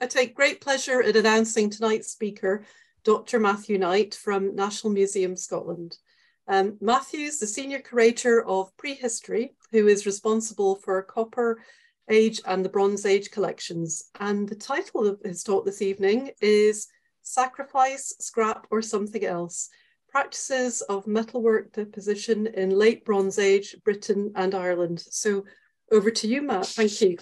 I take great pleasure in announcing tonight's speaker, Dr. Matthew Knight from National Museum Scotland. Um, Matthew's the Senior Curator of Prehistory, who is responsible for Copper Age and the Bronze Age collections. And the title of his talk this evening is Sacrifice, Scrap or Something Else, Practices of Metalwork Deposition in Late Bronze Age, Britain and Ireland. So over to you, Matt. Thank you.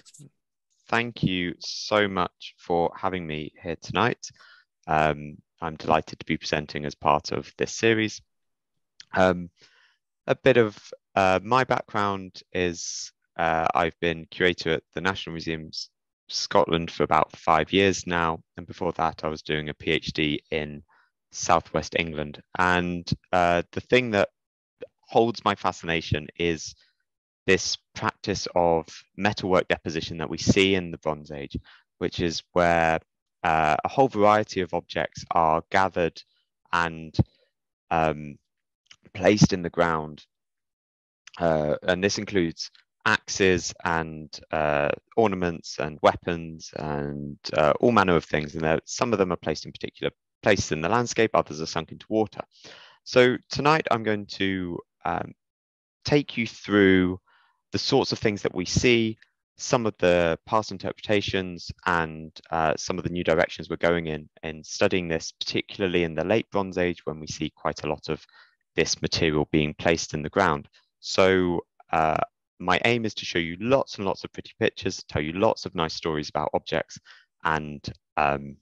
Thank you so much for having me here tonight. Um, I'm delighted to be presenting as part of this series. Um, a bit of uh, my background is uh, I've been curator at the National Museums Scotland for about five years now. And before that, I was doing a PhD in Southwest England. And uh, the thing that holds my fascination is this practice of metalwork deposition that we see in the Bronze Age, which is where uh, a whole variety of objects are gathered and um, placed in the ground. Uh, and this includes axes and uh, ornaments and weapons and uh, all manner of things. And some of them are placed in particular places in the landscape, others are sunk into water. So tonight I'm going to um, take you through the sorts of things that we see, some of the past interpretations and uh, some of the new directions we're going in in studying this, particularly in the late Bronze Age when we see quite a lot of this material being placed in the ground. So uh, my aim is to show you lots and lots of pretty pictures, tell you lots of nice stories about objects and um,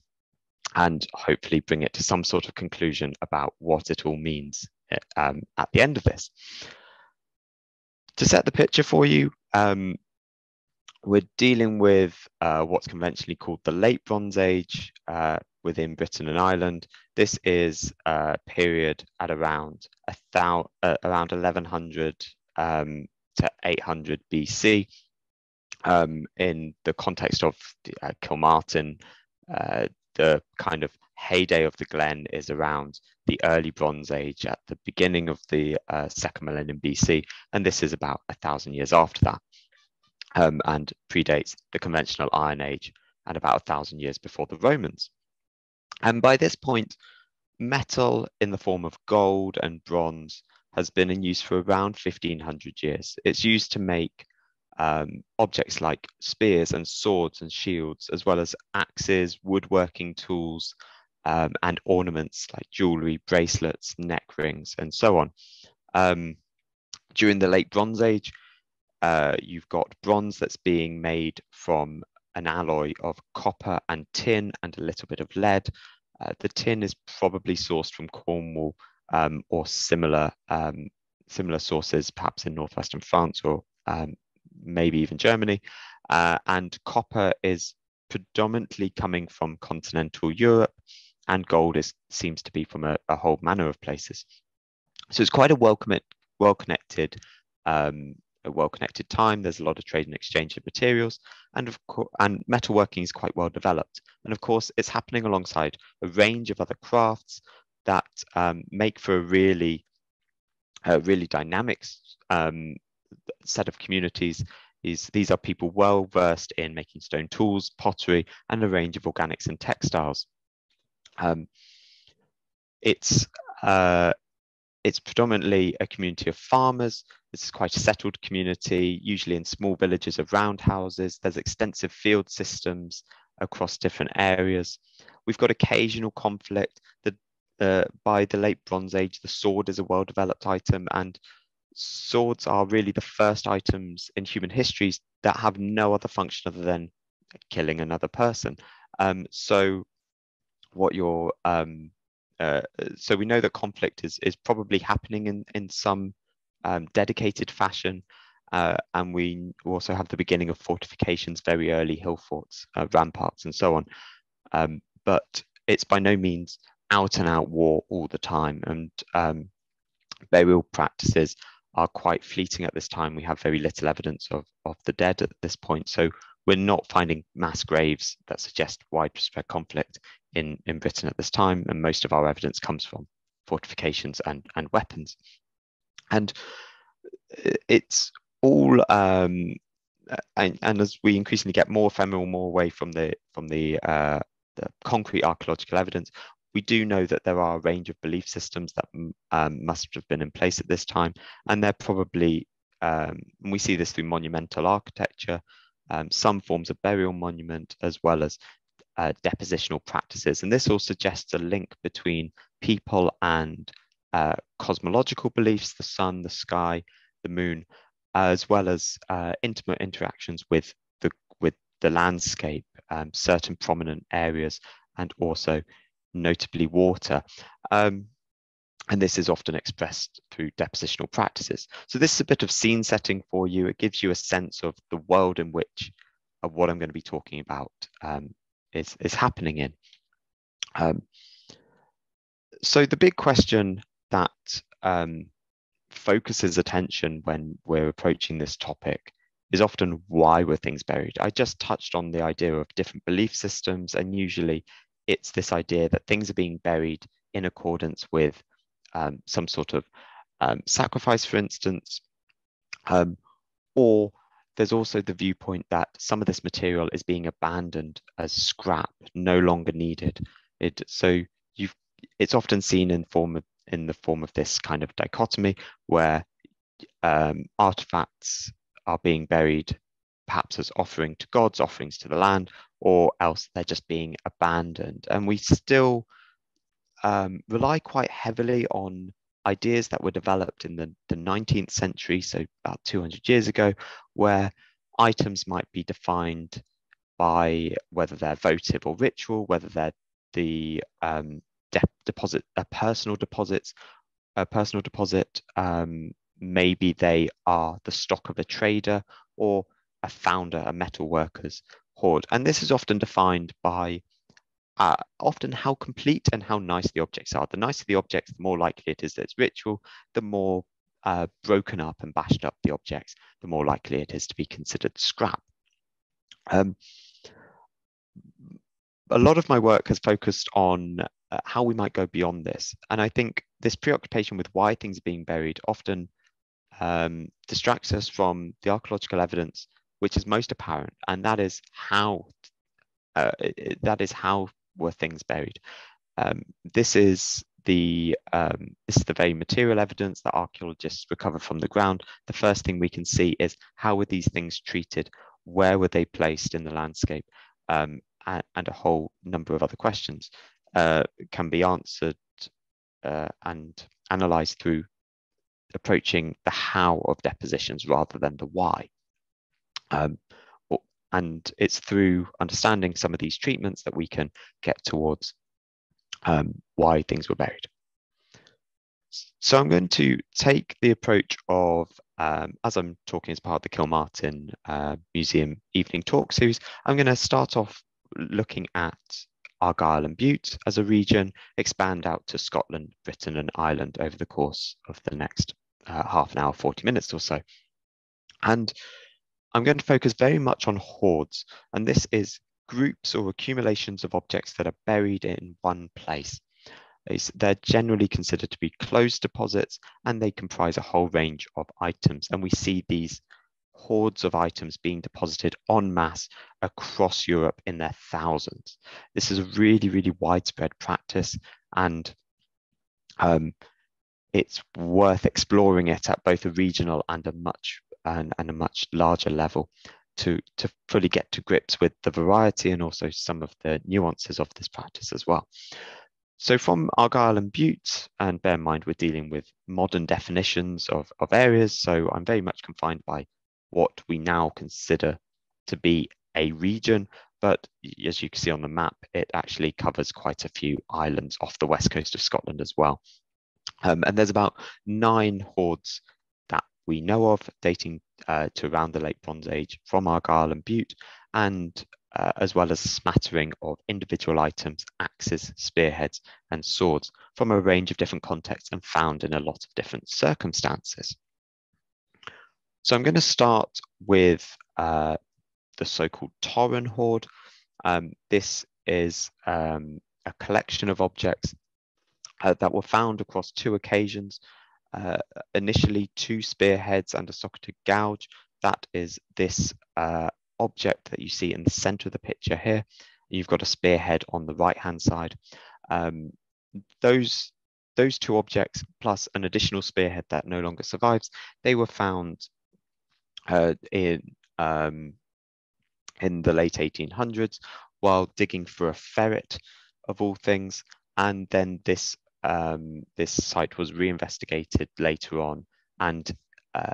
and hopefully bring it to some sort of conclusion about what it all means um, at the end of this. To set the picture for you, um, we're dealing with uh, what's conventionally called the late Bronze Age uh, within Britain and Ireland. This is a period at around a thou uh, around 1100 um, to 800 BC. Um, in the context of uh, Kilmartin, uh, the kind of heyday of the Glen is around the early Bronze Age at the beginning of the uh, second millennium BC, and this is about a thousand years after that um, and predates the conventional Iron Age and about a thousand years before the Romans. And by this point, metal in the form of gold and bronze has been in use for around 1500 years. It's used to make um, objects like spears and swords and shields, as well as axes, woodworking tools, um, and ornaments like jewelry, bracelets, neck rings, and so on. Um, during the late Bronze Age, uh, you've got bronze that's being made from an alloy of copper and tin and a little bit of lead. Uh, the tin is probably sourced from Cornwall um, or similar um, similar sources, perhaps in northwestern France or um, maybe even Germany. Uh, and copper is predominantly coming from continental Europe, and gold is seems to be from a, a whole manner of places. So it's quite a well, well connected um, a well-connected time. There's a lot of trade and exchange of materials, and of course, and metalworking is quite well developed. And of course, it's happening alongside a range of other crafts that um, make for a really, a really dynamic um, set of communities. is these are people well versed in making stone tools, pottery, and a range of organics and textiles. Um, it's uh, it's predominantly a community of farmers. This is quite a settled community, usually in small villages of roundhouses. There's extensive field systems across different areas. We've got occasional conflict. The, uh, by the late Bronze Age, the sword is a well-developed item, and swords are really the first items in human histories that have no other function other than killing another person. Um, so what you're um, uh, so we know that conflict is is probably happening in in some um, dedicated fashion, uh, and we also have the beginning of fortifications, very early hill forts, uh, ramparts, and so on. Um, but it's by no means out and out war all the time, and um, burial practices are quite fleeting at this time. We have very little evidence of of the dead at this point, so we're not finding mass graves that suggest widespread conflict in, in Britain at this time, and most of our evidence comes from fortifications and, and weapons. And it's all um, and, and as we increasingly get more ephemeral, more away from the from the, uh, the concrete archaeological evidence, we do know that there are a range of belief systems that um, must have been in place at this time, and they're probably um, we see this through monumental architecture, um, some forms of burial monument, as well as uh, depositional practices. And this all suggests a link between people and uh, cosmological beliefs, the sun, the sky, the moon, as well as uh, intimate interactions with the with the landscape, um, certain prominent areas, and also notably water. Um, and this is often expressed through depositional practices. So this is a bit of scene setting for you. It gives you a sense of the world in which uh, what I'm going to be talking about um, is, is happening in. Um, so the big question that um, focuses attention when we're approaching this topic is often why were things buried? I just touched on the idea of different belief systems, and usually it's this idea that things are being buried in accordance with um, some sort of um, sacrifice, for instance, um, or there's also the viewpoint that some of this material is being abandoned as scrap, no longer needed. It, so you've, it's often seen in form of, in the form of this kind of dichotomy where um, artifacts are being buried perhaps as offering to gods, offerings to the land, or else they're just being abandoned. And we still um, rely quite heavily on ideas that were developed in the, the 19th century, so about 200 years ago, where items might be defined by whether they're votive or ritual, whether they're the um, de deposit, uh, personal deposits, a personal deposit, um, maybe they are the stock of a trader or a founder, a metal worker's hoard. And this is often defined by uh, often how complete and how nice the objects are. The nicer the objects, the more likely it is that it's ritual, the more uh, broken up and bashed up the objects, the more likely it is to be considered scrap. Um, a lot of my work has focused on uh, how we might go beyond this. And I think this preoccupation with why things are being buried often um, distracts us from the archaeological evidence, which is most apparent, and that is how uh, that is how were things buried. Um, this is the um, this is the very material evidence that archaeologists recover from the ground. The first thing we can see is how were these things treated, where were they placed in the landscape, um, and, and, a whole number of other questions uh, can be answered uh, and analysed through approaching the how of depositions rather than the why. Um, and it's through understanding some of these treatments that we can get towards um, why things were buried. So I'm going to take the approach of, um, as I'm talking as part of the Kilmartin uh, Museum Evening Talk Series, I'm going to start off looking at Argyll and Bute as a region, expand out to Scotland, Britain and Ireland over the course of the next uh, half an hour, 40 minutes or so. And I'm going to focus very much on hoards, and this is groups or accumulations of objects that are buried in one place. They're generally considered to be closed deposits and they comprise a whole range of items. And we see these hoards of items being deposited en masse across Europe in their thousands. This is a really, really widespread practice and um, it's worth exploring it at both a regional and a much and, and a much larger level to, to fully get to grips with the variety and also some of the nuances of this practice as well. So from Argyll and Bute, and bear in mind we're dealing with modern definitions of, of areas, so I'm very much confined by what we now consider to be a region, but as you can see on the map, it actually covers quite a few islands off the west coast of Scotland as well. Um, and there's about nine hoards we know of dating uh, to around the late Bronze Age from Argyll and Bute, and uh, as well as smattering of individual items, axes, spearheads, and swords from a range of different contexts and found in a lot of different circumstances. So I'm going to start with uh, the so-called Torran hoard. Um, this is um, a collection of objects uh, that were found across two occasions uh, initially two spearheads and a socketed gouge, that is this uh, object that you see in the center of the picture here. You've got a spearhead on the right hand side. Um, those those two objects plus an additional spearhead that no longer survives, they were found uh, in um, in the late 1800s while digging for a ferret of all things. And then this um, this site was reinvestigated later on, and uh,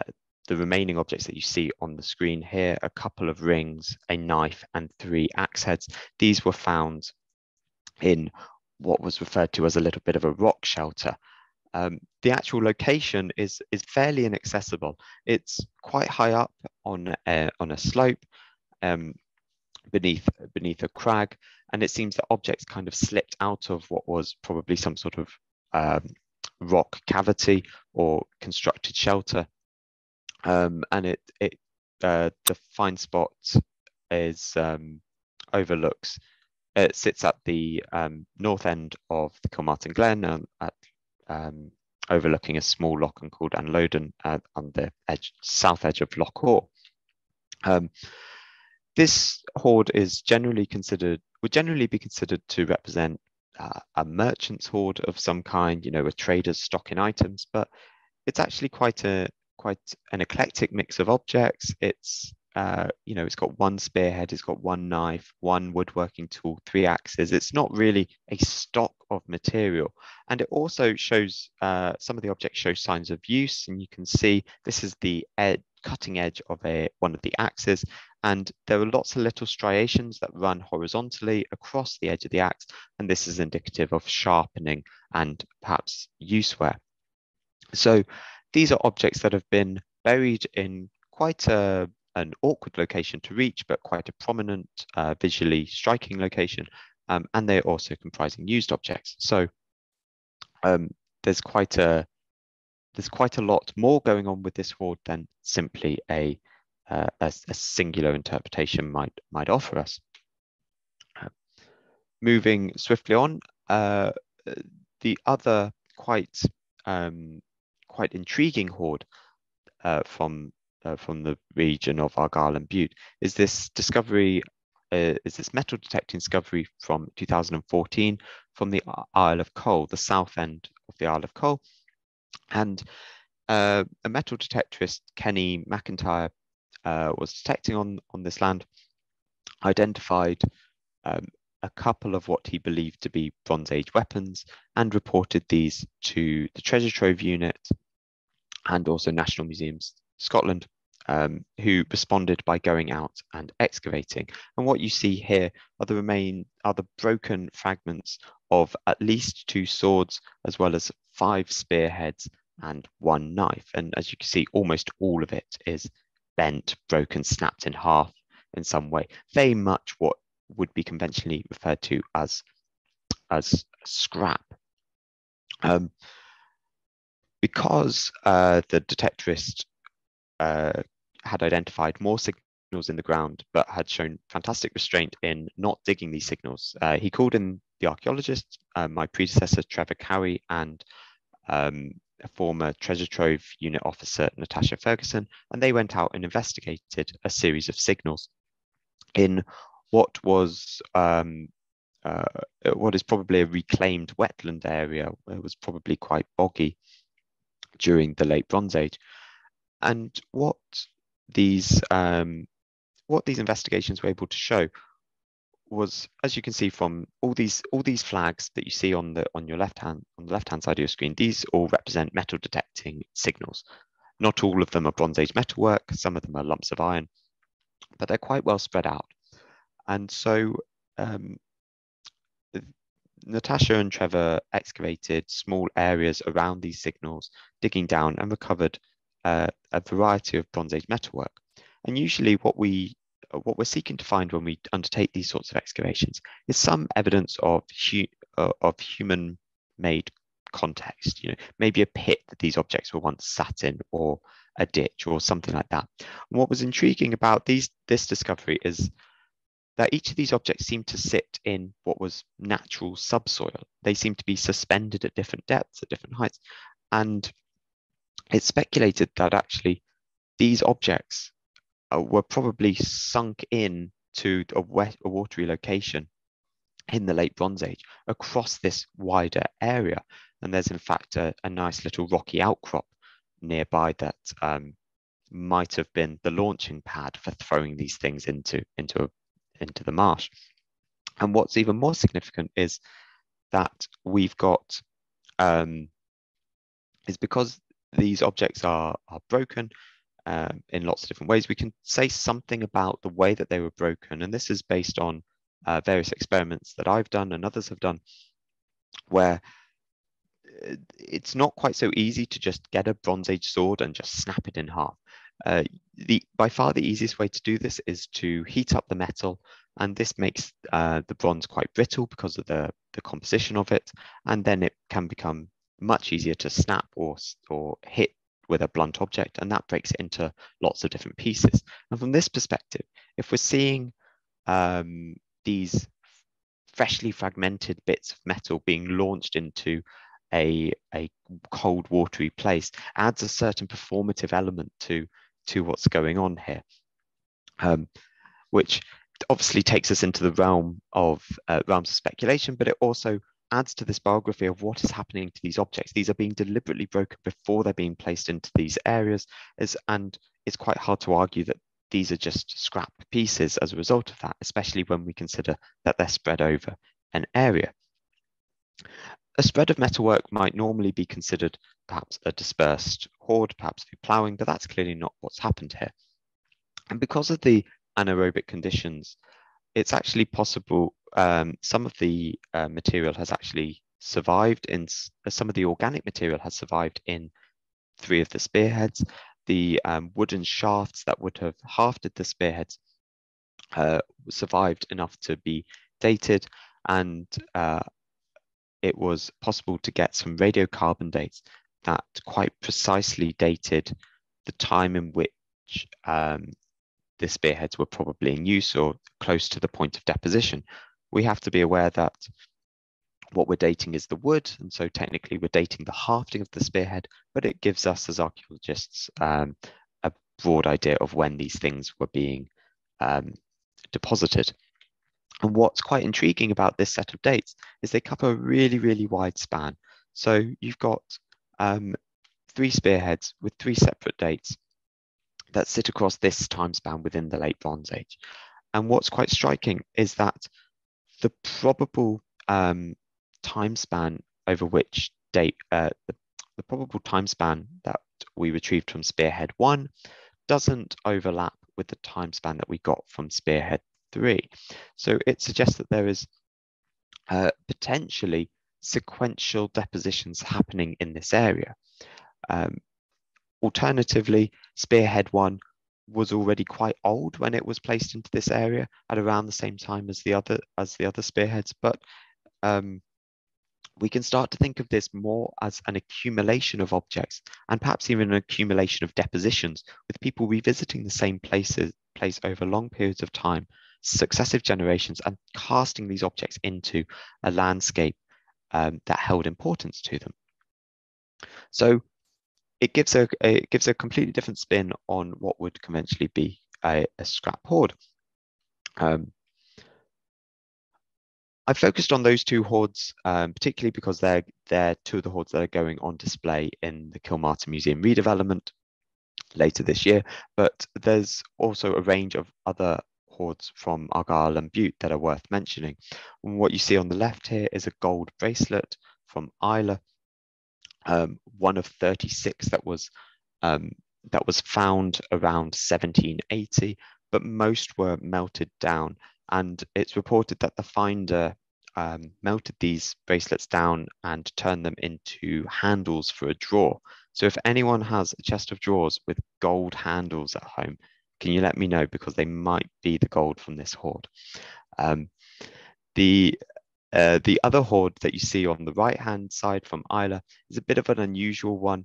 the remaining objects that you see on the screen here, a couple of rings, a knife, and three axe heads. These were found in what was referred to as a little bit of a rock shelter. Um, the actual location is is fairly inaccessible. It's quite high up on a, on a slope um, beneath beneath a crag, and it seems that objects kind of slipped out of what was probably some sort of um, rock cavity or constructed shelter, um, and it it uh, the fine spot is um, overlooks it sits at the um, north end of the Kilmartin Glen um, at um, overlooking a small loch called Anloden uh, on the edge, south edge of Loch Awe. This hoard is generally considered would generally be considered to represent uh, a merchant's hoard of some kind, you know, a trader's stock in items, but it's actually quite a quite an eclectic mix of objects. It's uh, you know, it's got one spearhead, it's got one knife, one woodworking tool, three axes. It's not really a stock of material. And it also shows, uh, some of the objects show signs of use. And you can see this is the ed cutting edge of a one of the axes. And there are lots of little striations that run horizontally across the edge of the axe. And this is indicative of sharpening and perhaps use wear. So these are objects that have been buried in quite a an awkward location to reach, but quite a prominent, uh, visually striking location. Um, and they're also comprising used objects. So um, there's quite a there's quite a lot more going on with this hoard than simply a uh, a, a, singular interpretation might might offer us. Uh, moving swiftly on, uh, the other quite um, quite intriguing hoard uh, from uh, from the region of Argyll and Bute is this discovery, uh, is this metal detecting discovery from 2014 from the Isle of Coll, the south end of the Isle of Coll. And uh, a metal detectorist, Kenny McIntyre, uh, was detecting on, on this land, identified um, a couple of what he believed to be Bronze Age weapons and reported these to the Treasure Trove Unit and also National Museums Scotland um, who responded by going out and excavating. And what you see here are the remain are the broken fragments of at least two swords, as well as five spearheads and one knife. And as you can see, almost all of it is bent, broken, snapped in half in some way. Very much what would be conventionally referred to as as scrap. Um, because uh, the detectorist uh, had identified more signals in the ground, but had shown fantastic restraint in not digging these signals. Uh, he called in the archaeologist, uh, my predecessor Trevor Cowie, and um, a former Treasure Trove unit officer Natasha Ferguson, and they went out and investigated a series of signals in what was um, uh, what is probably a reclaimed wetland area. It was probably quite boggy during the late Bronze Age. And what these um, what these investigations were able to show was, as you can see from all these all these flags that you see on the on your left hand on the left hand side of your screen, these all represent metal detecting signals. Not all of them are Bronze Age metalwork. Some of them are lumps of iron, but they're quite well spread out. And so um, Natasha and Trevor excavated small areas around these signals, digging down and recovered uh, a variety of Bronze Age metalwork. And usually what we what we're seeking to find when we undertake these sorts of excavations is some evidence of hu uh, of human made context you know maybe a pit that these objects were once sat in or a ditch or something like that. And what was intriguing about these this discovery is that each of these objects seemed to sit in what was natural subsoil. They seemed to be suspended at different depths at different heights. And it's speculated that actually these objects uh, were probably sunk in to a, wet, a watery location in the late Bronze Age across this wider area. And there's in fact a, a nice little rocky outcrop nearby that um, might have been the launching pad for throwing these things into into into the marsh. And what's even more significant is that we've got um, is because these objects are are broken um, in lots of different ways. We can say something about the way that they were broken, and this is based on uh, various experiments that I've done and others have done, where uh, it's not quite so easy to just get a Bronze Age sword and just snap it in half. Uh, the by far the easiest way to do this is to heat up the metal, and this makes uh, the bronze quite brittle because of the the composition of it, and then it can become much easier to snap or or hit with a blunt object, and that breaks it into lots of different pieces. And from this perspective, if we're seeing um, these freshly fragmented bits of metal being launched into a, a cold watery place adds a certain performative element to to what's going on here, um, which obviously takes us into the realm of uh, realms of speculation, but it also adds to this biography of what is happening to these objects. These are being deliberately broken before they're being placed into these areas, as, and it's quite hard to argue that these are just scrap pieces as a result of that, especially when we consider that they're spread over an area. A spread of metalwork might normally be considered perhaps a dispersed hoard, perhaps through ploughing, but that's clearly not what's happened here. And because of the anaerobic conditions, it's actually possible um, some of the uh, material has actually survived in uh, some of the organic material has survived in three of the spearheads. The um, wooden shafts that would have hafted the spearheads uh, survived enough to be dated, and uh, it was possible to get some radiocarbon dates that quite precisely dated the time in which um, the spearheads were probably in use or close to the point of deposition. We have to be aware that what we're dating is the wood, and so technically we're dating the hafting of the spearhead, but it gives us as archaeologists um, a broad idea of when these things were being um, deposited. And what's quite intriguing about this set of dates is they cover a really, really wide span. So you've got um, three spearheads with three separate dates that sit across this time span within the late Bronze Age. And what's quite striking is that the probable um, time span over which date, uh, the, the probable time span that we retrieved from Spearhead 1 doesn't overlap with the time span that we got from Spearhead three. So it suggests that there is uh, potentially sequential depositions happening in this area. Um, alternatively, Spearhead 1 was already quite old when it was placed into this area at around the same time as the other as the other spearheads, but um, we can start to think of this more as an accumulation of objects and perhaps even an accumulation of depositions with people revisiting the same places place over long periods of time successive generations and casting these objects into a landscape um, that held importance to them. So it gives a, a, it gives a completely different spin on what would conventionally be a, a scrap hoard. Um, I focused on those two hoards, um, particularly because they're, they're two of the hoards that are going on display in the Kilmartin Museum redevelopment later this year, but there's also a range of other hoards from Argyll and Bute that are worth mentioning. And what you see on the left here is a gold bracelet from Islay, um, one of 36 that was um, that was found around 1780, but most were melted down. And it's reported that the finder um, melted these bracelets down and turned them into handles for a drawer. So if anyone has a chest of drawers with gold handles at home, can you let me know because they might be the gold from this hoard. Um, the uh, the other hoard that you see on the right hand side from Islay is a bit of an unusual one.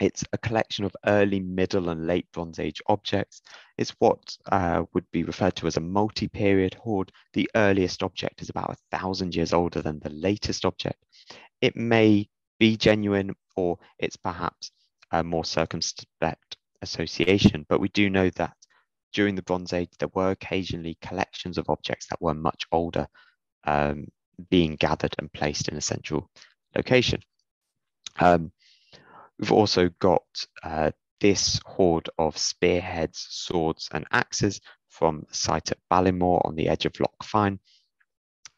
It's a collection of early, middle, and late Bronze Age objects. It's what uh, would be referred to as a multi period hoard. The earliest object is about a thousand years older than the latest object. It may be genuine or it's perhaps a more circumspect association, but we do know that during the Bronze Age, there were occasionally collections of objects that were much older um, being gathered and placed in a central location. Um, we've also got uh, this hoard of spearheads, swords, and axes from the site at Ballymore on the edge of Loch Fyne,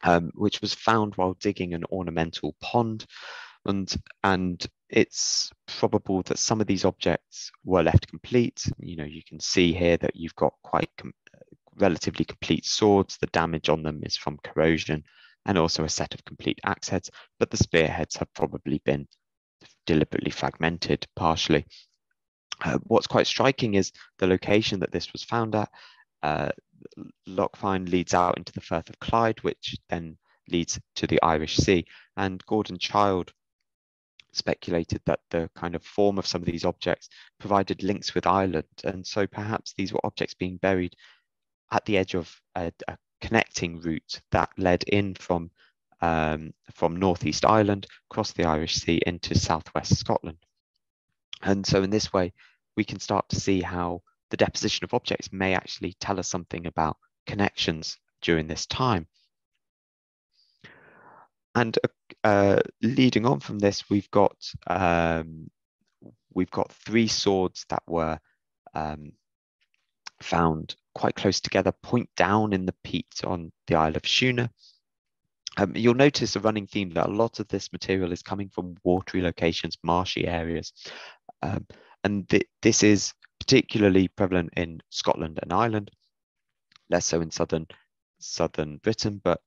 um, which was found while digging an ornamental pond. And, and it's probable that some of these objects were left complete. You know, you can see here that you've got quite relatively complete swords. The damage on them is from corrosion and also a set of complete axe heads, but the spearheads have probably been deliberately fragmented partially. Uh, what's quite striking is the location that this was found at. Uh, Loch Fyne leads out into the Firth of Clyde, which then leads to the Irish Sea. And Gordon Childe speculated that the kind of form of some of these objects provided links with Ireland. And so perhaps these were objects being buried at the edge of a, a connecting route that led in from um, from northeast Ireland, across the Irish Sea into southwest Scotland. And so in this way, we can start to see how the deposition of objects may actually tell us something about connections during this time. And uh, uh, leading on from this, we've got um, we've got three swords that were um, found quite close together, point down in the peat on the Isle of Shuna. Um, you'll notice a running theme that a lot of this material is coming from watery locations, marshy areas. Um, and th this is particularly prevalent in Scotland and Ireland, less so in southern southern Britain, but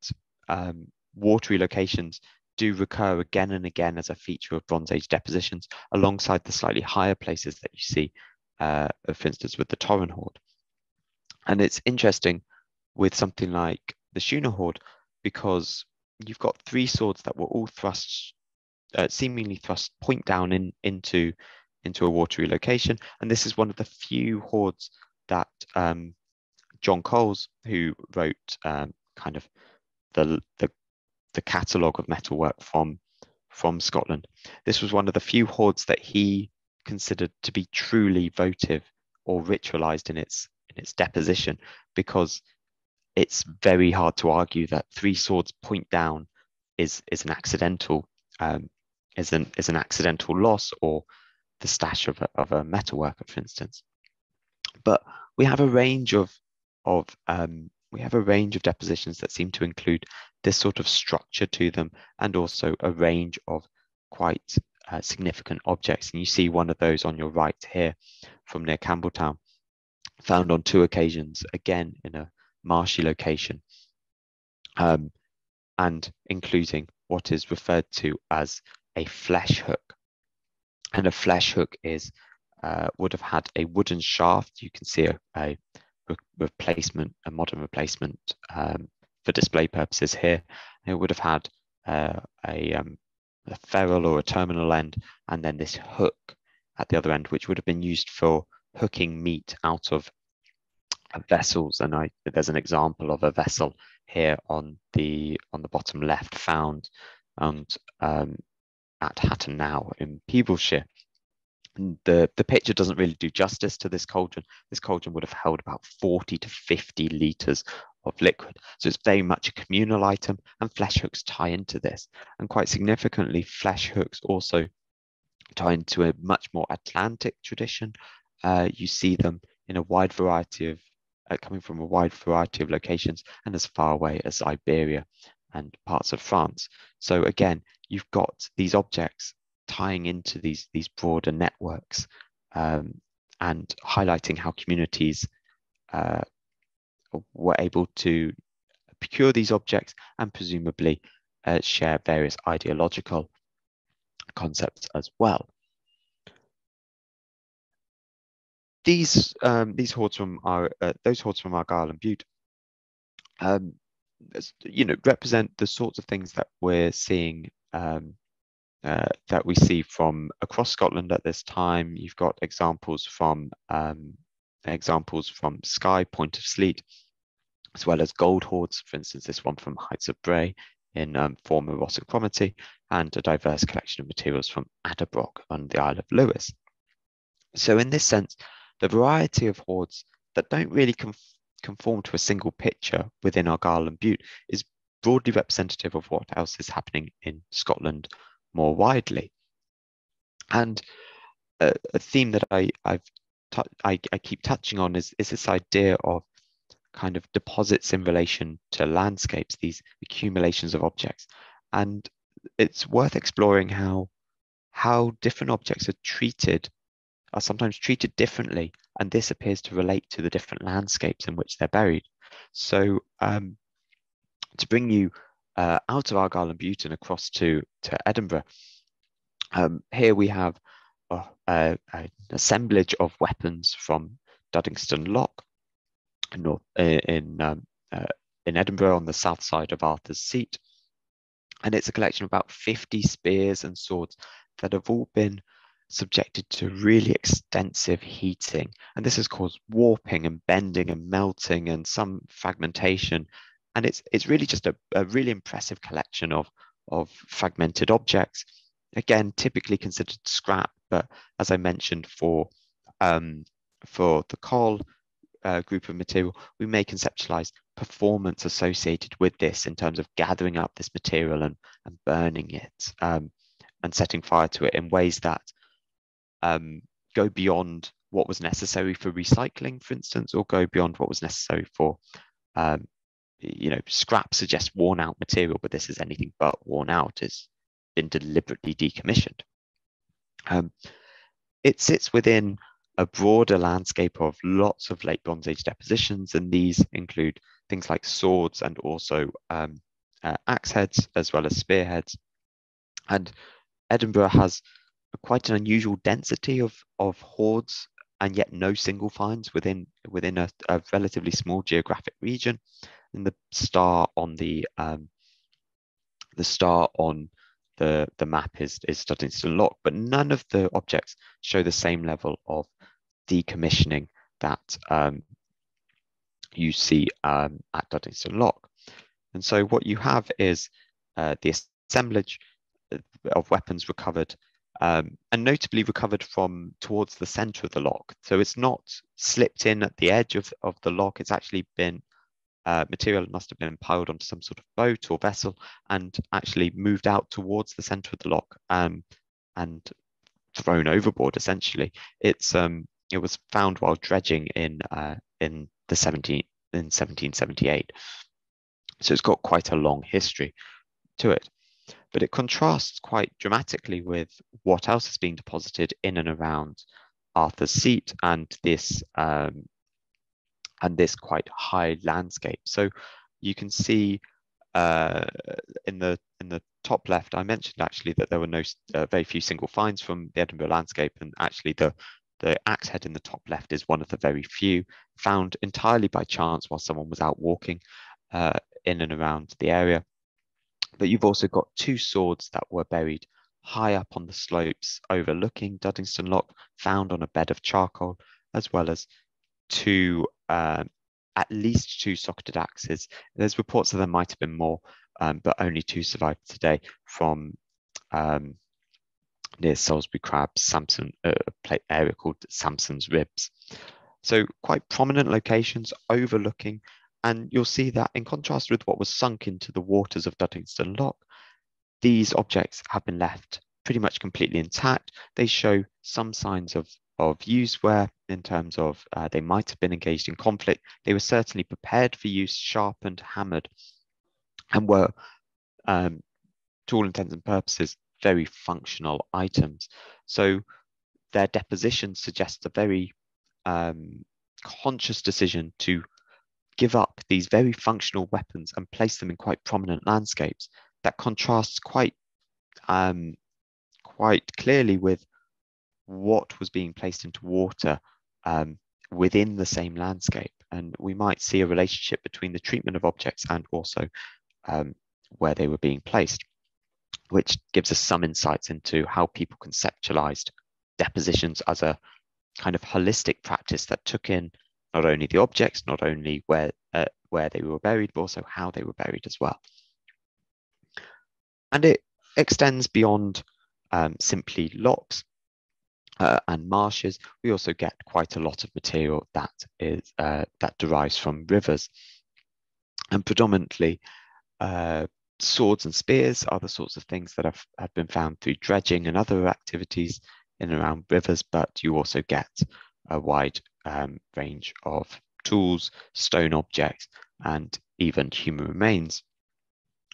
um, watery locations do recur again and again as a feature of Bronze Age depositions, alongside the slightly higher places that you see, uh, for instance, with the Torran Hoard. And it's interesting with something like the Shuna Hoard because you've got three swords that were all thrust, uh, seemingly thrust point down in, into, into a watery location. And this is one of the few hoards that um, John Coles, who wrote um, kind of the, the, the catalogue of metalwork from, from Scotland, this was one of the few hoards that he considered to be truly votive or ritualized in its in its deposition because it's very hard to argue that three swords point down is is an accidental um, is an is an accidental loss or the stash of a, of a metal worker, for instance. But we have a range of of um, we have a range of depositions that seem to include this sort of structure to them, and also a range of quite uh, significant objects. And you see one of those on your right here from near Campbeltown, found on two occasions, again in a marshy location, um, and including what is referred to as a flesh hook. And a flesh hook is uh, would have had a wooden shaft. You can see a, a re replacement, a modern replacement um, for display purposes here. It would have had uh, a, um, a ferrule or a terminal end, and then this hook at the other end, which would have been used for hooking meat out of vessels, and I, there's an example of a vessel here on the on the bottom left found and um, at Hatton Knowe in Peeblesshire. the, the picture doesn't really do justice to this cauldron. This cauldron would have held about 40 to 50 litres of liquid. So it's very much a communal item and flesh hooks tie into this. And quite significantly, flesh hooks also tie into a much more Atlantic tradition. Uh, you see them in a wide variety of uh, coming from a wide variety of locations and as far away as Iberia and parts of France. So again, you've got these objects tying into these, these broader networks um, and highlighting how communities uh, were able to procure these objects and presumably uh, share various ideological concepts as well. These um, these hoards from our uh, those hoards from Argyll and Bute, um, you know, represent the sorts of things that we're seeing um, uh, that we see from across Scotland at this time. You've got examples from um, examples from Skye, Point of Sleat, as well as gold hoards. For instance, this one from Heights of Brae in um, former Ross and Cromarty, and a diverse collection of materials from Adabrock on the Isle of Lewis. So in this sense, the variety of hoards that don't really conf- conform to a single picture within Argyll and Bute is broadly representative of what else is happening in Scotland more widely. And a, a theme that I, I've keep touching on is, is this idea of kind of deposits in relation to landscapes, these accumulations of objects. And it's worth exploring how how different objects are treated are sometimes treated differently and this appears to relate to the different landscapes in which they're buried. So um, to bring you uh, out of argyll and bute across to to edinburgh um, here we have uh, an assemblage of weapons from duddingston loch north, in um, uh, in edinburgh on the south side of arthur's seat. And it's a collection of about 50 spears and swords that have all been subjected to really extensive heating. And this has caused warping and bending and melting and some fragmentation. And it's, it's really just a, a really impressive collection of, of fragmented objects. Again, typically considered scrap, but as I mentioned for, um, for the Coll uh, group of material, we may conceptualize performance associated with this in terms of gathering up this material and, and burning it. Um, and setting fire to it in ways that um, go beyond what was necessary for recycling, for instance, or go beyond what was necessary for, um, you know, scrap suggests worn out material, but this is anything but worn out. It's been deliberately decommissioned. Um, it sits within a broader landscape of lots of late Bronze Age depositions, and these include things like swords and also um, uh, axe heads as well as spearheads. And Edinburgh has quite an unusual density of, of hoards and yet no single finds within within a, a relatively small geographic region. And the star on the um, the star on the the map is is Duddingston Loch, but none of the objects show the same level of decommissioning that um, you see um, at Duddingston Loch. And so what you have is uh, the assemblage of weapons recovered um, and notably recovered from towards the center of the loch. So it's not slipped in at the edge of, of the loch, It's actually been uh, material must have been piled onto some sort of boat or vessel and actually moved out towards the center of the loch um, and thrown overboard. Essentially, it's um, it was found while dredging in uh, in the 17 in 1778. So it's got quite a long history to it but it contrasts quite dramatically with what else is being deposited in and around Arthur's seat and this um, and this quite high landscape. So you can see uh, in the in the top left, I mentioned actually that there were no uh, very few single finds from the Edinburgh landscape, and actually the the axe head in the top left is one of the very few found entirely by chance while someone was out walking uh, in and around the area. But you've also got two swords that were buried high up on the slopes overlooking Duddingston Loch, found on a bed of charcoal, as well as two, um, at least two socketed axes. There's reports that there might have been more, um, but only two survived today from um, near Salisbury Crags, Samson, uh, a area called Samson's Ribs. So quite prominent locations overlooking and you'll see that in contrast with what was sunk into the waters of Duddingston Loch, these objects have been left pretty much completely intact. They show some signs of, of use wear in terms of uh, they might have been engaged in conflict. They were certainly prepared for use, sharpened, hammered, and were, um, to all intents and purposes, very functional items. So their deposition suggests a very um, conscious decision to give up these very functional weapons and place them in quite prominent landscapes that contrasts quite um, quite clearly with what was being placed into water um, within the same landscape. And we might see a relationship between the treatment of objects and also um, where they were being placed, which gives us some insights into how people conceptualized depositions as a kind of holistic practice that took in not only the objects, not only where, uh, where they were buried, but also how they were buried as well. And it extends beyond um, simply lochs. uh, and marshes, we also get quite a lot of material that is uh, that derives from rivers, and predominantly uh, swords and spears are the sorts of things that have, have been found through dredging and other activities in and around rivers, but you also get a wide um, range of tools, stone objects, and even human remains.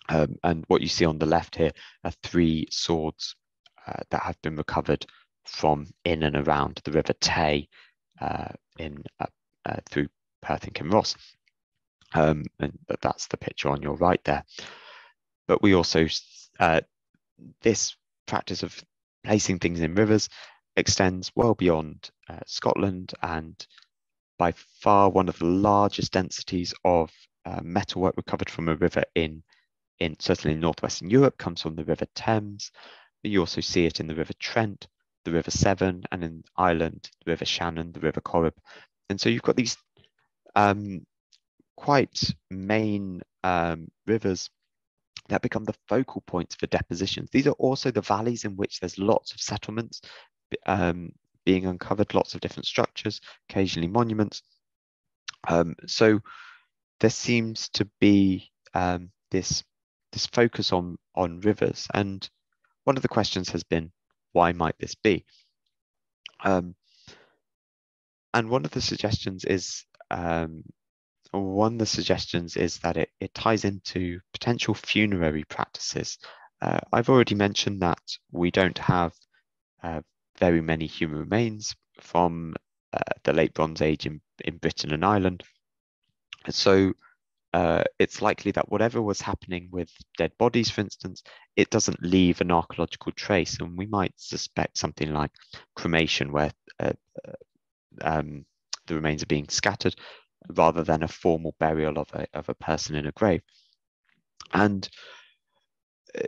Um, and what you see on the left here are three swords uh, that have been recovered from in and around the River Tay uh, in uh, uh, through Perth and Kinross. Um, and that's the picture on your right there. But we also, uh, this practice of placing things in rivers extends well beyond uh, Scotland and by far one of the largest densities of uh, metalwork recovered from a river in, in certainly in northwestern Europe comes from the River Thames. But you also see it in the River Trent, the River Severn, and in Ireland, the River Shannon, the River Corrib. And so you've got these um, quite main um, rivers that become the focal points for depositions. These are also the valleys in which there's lots of settlements um, being uncovered, lots of different structures, occasionally monuments. Um, so there seems to be um, this this focus on on rivers, and one of the questions has been, why might this be? Um, and one of the suggestions is um, one of the suggestions is that it, it ties into potential funerary practices. Uh, I've already mentioned that we don't have uh, very many human remains from uh, the late Bronze Age in, in Britain and Ireland. So uh, it's likely that whatever was happening with dead bodies, for instance, it doesn't leave an archaeological trace. And we might suspect something like cremation, where uh, uh um, the remains are being scattered, rather than a formal burial of a, of a person in a grave. And uh,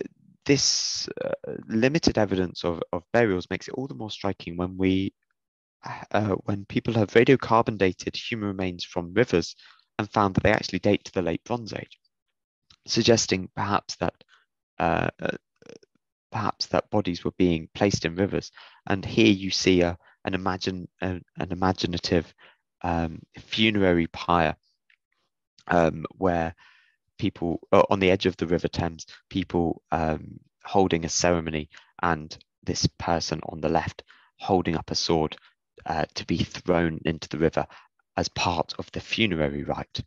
this uh, limited evidence of, of burials makes it all the more striking when we uh, when people have radiocarbon dated human remains from rivers and found that they actually date to the late Bronze Age, suggesting perhaps that uh, uh perhaps that bodies were being placed in rivers. And here you see a, an imagine an, an imaginative um, funerary pyre um, where people uh, on the edge of the River Thames, people um, holding a ceremony, and this person on the left holding up a sword uh, to be thrown into the river as part of the funerary rite.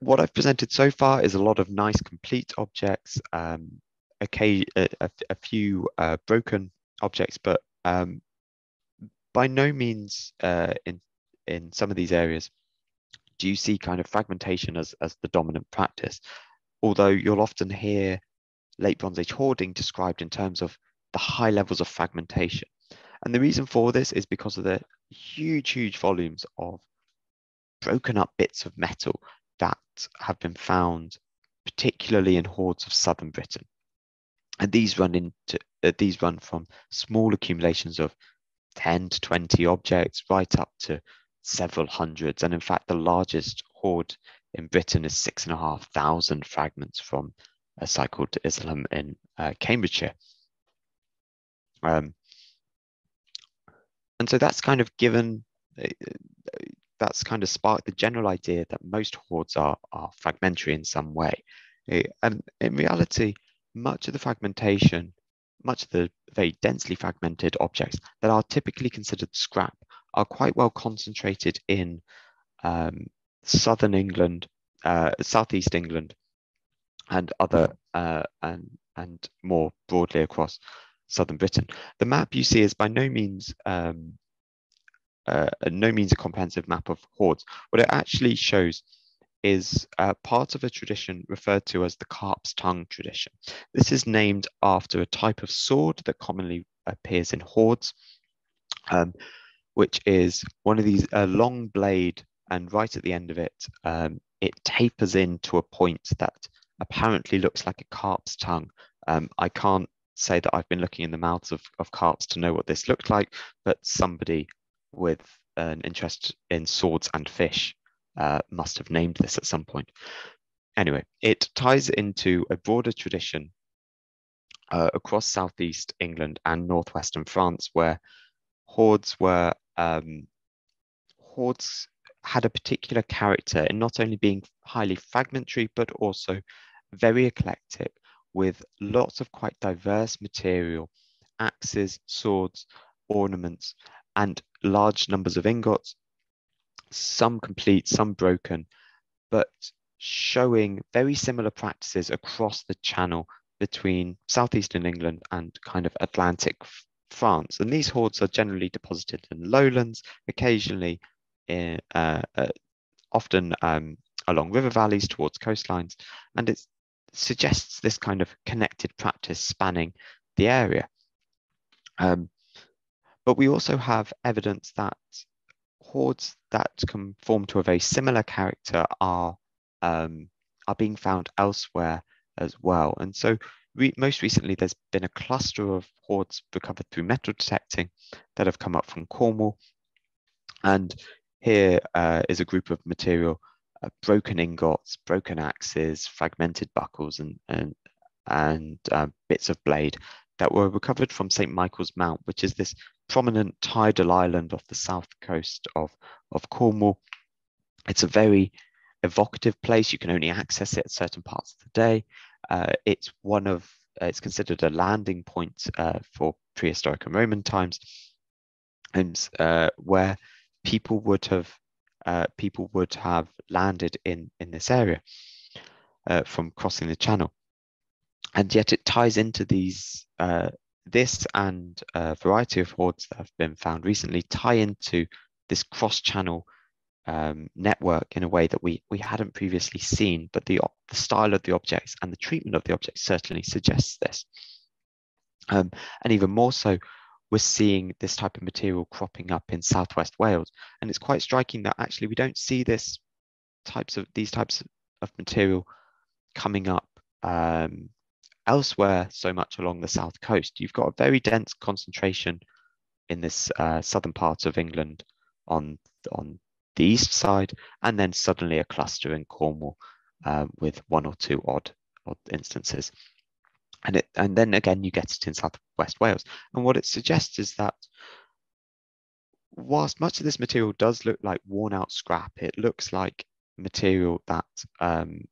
What I've presented so far is a lot of nice complete objects, um, a, a, a, few uh, broken objects, but um, by no means uh, in in some of these areas do you see kind of fragmentation as, as the dominant practice. Although you'll often hear late Bronze Age hoarding described in terms of the high levels of fragmentation. And the reason for this is because of the huge, huge volumes of broken up bits of metal that have been found, particularly in hoards of southern Britain. And these run into uh, these run from small accumulations of 10 to 20 objects right up to several hundreds. And in fact, the largest hoard in Britain is six and a half thousand fragments from a site called Isleham in uh, Cambridgeshire. Um, and so that's kind of given, uh, that's kind of sparked the general idea that most hoards are, are fragmentary in some way. Uh, and in reality, much of the fragmentation, much of the very densely fragmented objects that are typically considered scrap are quite well concentrated in um, southern England, uh, southeast England, and other uh, and and more broadly across southern Britain. The map you see is by no means um, uh, no means a comprehensive map of hoards. What it actually shows is uh, part of a tradition referred to as the carp's tongue tradition. This is named after a type of sword that commonly appears in hoards. Um, which is one of these a long blade, and right at the end of it, um, it tapers in to a point that apparently looks like a carp's tongue. Um, I can't say that I've been looking in the mouths of, of carps to know what this looked like, but somebody with an interest in swords and fish uh, must have named this at some point. Anyway, it ties into a broader tradition uh, across southeast England and northwestern France, where hoards were um, hoards had a particular character in not only being highly fragmentary but also very eclectic with lots of quite diverse material axes swords ornaments and large numbers of ingots some complete some broken but showing very similar practices across the channel between southeastern England and kind of Atlantic France. And these hoards are generally deposited in lowlands, occasionally in, uh, uh, often um, along river valleys towards coastlines. And it suggests this kind of connected practice spanning the area. Um, but we also have evidence that hoards that conform to a very similar character are um, are being found elsewhere as well. And so re most recently, there's been a cluster of hoards recovered through metal detecting that have come up from Cornwall. And here uh, is a group of material, uh, broken ingots, broken axes, fragmented buckles, and, and, and uh, bits of blade that were recovered from St. Michael's Mount, which is this prominent tidal island off the south coast of, of Cornwall. It's a very evocative place. You can only access it at certain parts of the day. Uh, it's one of uh, it's considered a landing point uh, for prehistoric and Roman times, and uh, where people would have people would have landed in in this area from crossing the channel, and yet it ties into these this and a variety of hoards that have been found recently tie into this cross-channel um, network in a way that we we hadn't previously seen, but the, the style of the objects and the treatment of the objects certainly suggests this. Um, and even more so, we're seeing this type of material cropping up in southwest Wales, and it's quite striking that actually we don't see this types of these types of material coming up um, elsewhere so much along the south coast. You've got a very dense concentration in this uh, southern part of England on on the east side, and then suddenly a cluster in Cornwall um, with one or two odd, odd instances. And, it, and then again, you get it in southwest Wales. And what it suggests is that whilst much of this material does look like worn out scrap, it looks like material that um,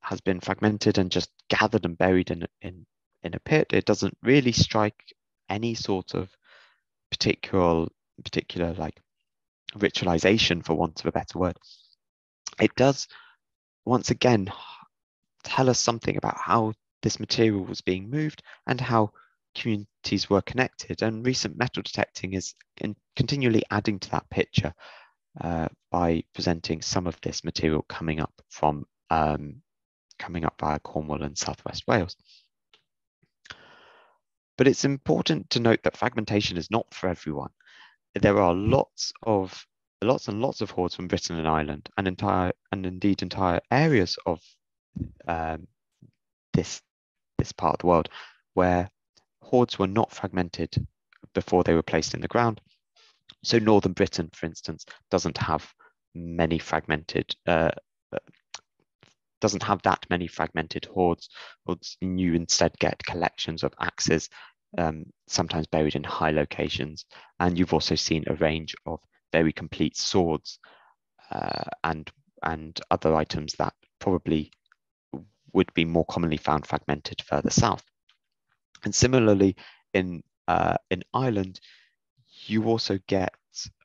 has been fragmented and just gathered and buried in, in, in a pit. It doesn't really strike any sort of particular, particular like ritualization, for want of a better word, it does once again tell us something about how this material was being moved and how communities were connected. And recent metal detecting is continually adding to that picture uh, by presenting some of this material coming up from um, coming up via Cornwall and Southwest Wales. But it's important to note that fragmentation is not for everyone there are lots of lots and lots of hoards from Britain and Ireland, and entire and indeed entire areas of um, this this part of the world where hoards were not fragmented before they were placed in the ground. So northern Britain, for instance, doesn't have many fragmented uh, doesn't have that many fragmented hoards. Hoards you instead get collections of axes um, sometimes buried in high locations. And you've also seen a range of very complete swords uh, and, and other items that probably would be more commonly found fragmented further south. And similarly, in, uh, in Ireland, you also get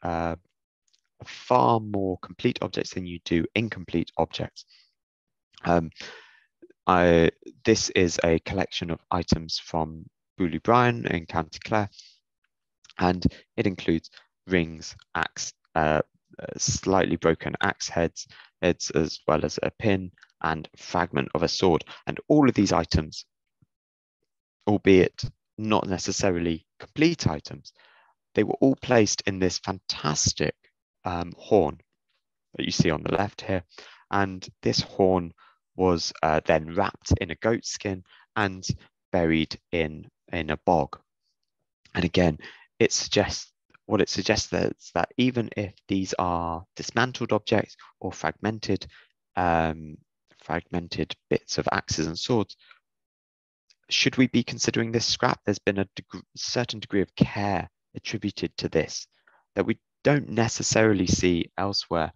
uh, far more complete objects than you do incomplete objects. Um, I, this is a collection of items from Boolybrien in County Clare. And it includes rings, axe, uh, slightly broken axe heads, heads, as well as a pin and fragment of a sword. And all of these items, albeit not necessarily complete items, they were all placed in this fantastic um, horn that you see on the left here. And this horn was uh, then wrapped in a goat skin and buried in in a bog. And again, it suggests what it suggests is that even if these are dismantled objects or fragmented, um, fragmented bits of axes and swords, should we be considering this scrap? There's been a deg certain degree of care attributed to this that we don't necessarily see elsewhere.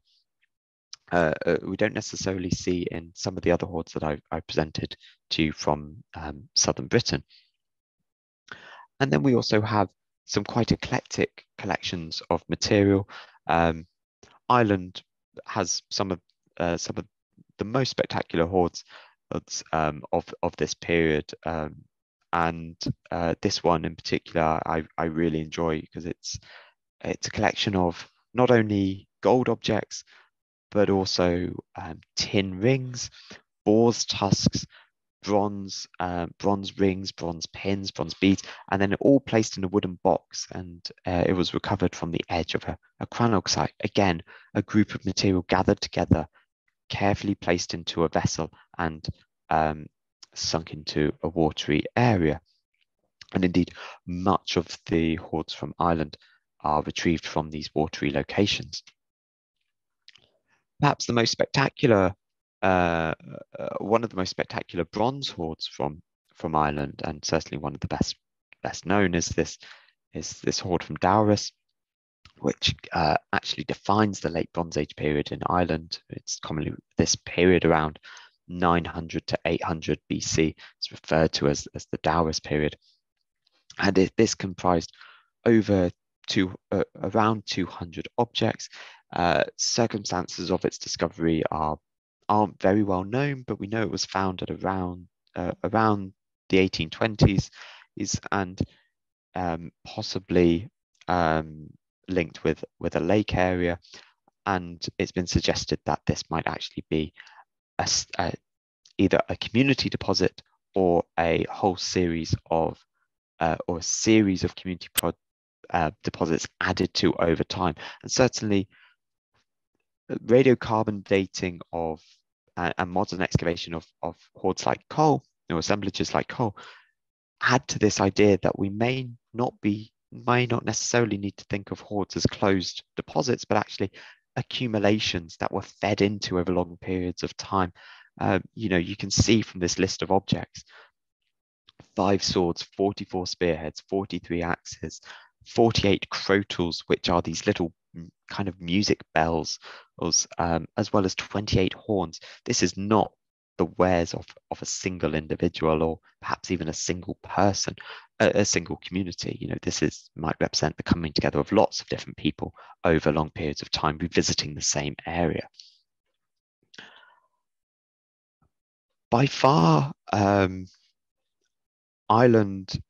Uh, uh, we don't necessarily see in some of the other hoards that I, I presented to you from um, southern Britain. And then we also have some quite eclectic collections of material. Um, Ireland has some of uh, some of the most spectacular hoards um, of of this period, um, and uh, this one in particular I I really enjoy because it's it's a collection of not only gold objects but also um, tin rings, boar's tusks, bronze um, bronze rings, bronze pins, bronze beads, and then all placed in a wooden box. And uh, it was recovered from the edge of a, a crannog site. Again, a group of material gathered together, carefully placed into a vessel and um, sunk into a watery area. And indeed, much of the hoards from Ireland are retrieved from these watery locations. Perhaps the most spectacular uh, uh, one of the most spectacular bronze hoards from from Ireland, and certainly one of the best best known is this is this hoard from Dowris, which uh, actually defines the late Bronze Age period in Ireland. It's commonly this period around 900 to 800 BC. It's referred to as, as the Dowris period, and it, this comprised over two uh, around 200 objects. Uh, circumstances of its discovery are aren't very well known, but we know it was founded around uh, around the 1820s, is and um, possibly um, linked with with a lake area, and it's been suggested that this might actually be a, a, either a community deposit or a whole series of uh, or a series of community pro, uh, deposits added to over time, and certainly uh, radiocarbon dating of uh, and modern excavation of, of hoards like Coll or assemblages like Coll add to this idea that we may not be may not necessarily need to think of hoards as closed deposits but actually accumulations that were fed into over long periods of time. Um, you know you can see from this list of objects five swords 44 spearheads 43 axes 48 crotals which are these little kind of music bells, um, as well as 28 horns. This is not the wares of, of a single individual or perhaps even a single person, a, a, single community. You know, this is might represent the coming together of lots of different people over long periods of time revisiting the same area. By far, um, Ireland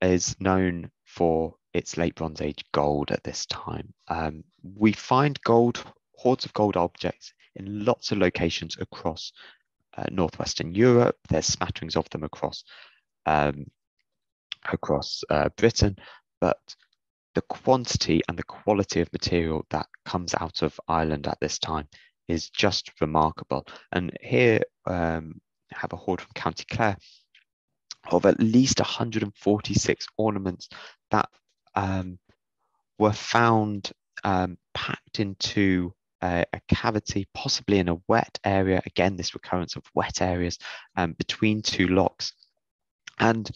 is known for its late Bronze Age gold at this time. Um, we find gold, hoards of gold objects in lots of locations across uh, northwestern Europe. There's smatterings of them across um, across uh, Britain, but the quantity and the quality of material that comes out of Ireland at this time is just remarkable. And here um, I have a hoard from County Clare of at least 146 ornaments that um, were found um, packed into a, a, cavity, possibly in a wet area. Again, this recurrence of wet areas um, between two locks. And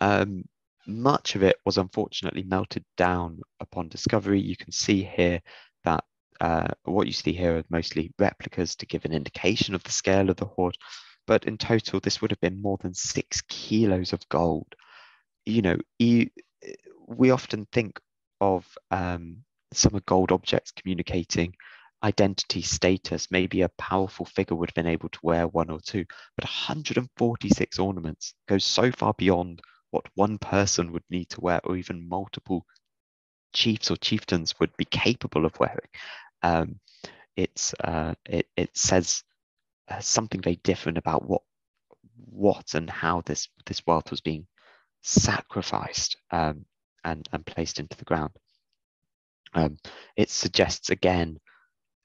um, much of it was unfortunately melted down upon discovery. You can see here that uh, what you see here are mostly replicas to give an indication of the scale of the hoard. But in total, this would have been more than six kilos of gold. You know, you, we often think of um, some of gold objects communicating identity status. Maybe a powerful figure would have been able to wear one or two, but 146 ornaments goes so far beyond what one person would need to wear, or even multiple chiefs or chieftains would be capable of wearing. Um, it's uh, it, it says uh, something very different about what what and how this this wealth was being sacrificed um, and, and placed into the ground. Um, it suggests again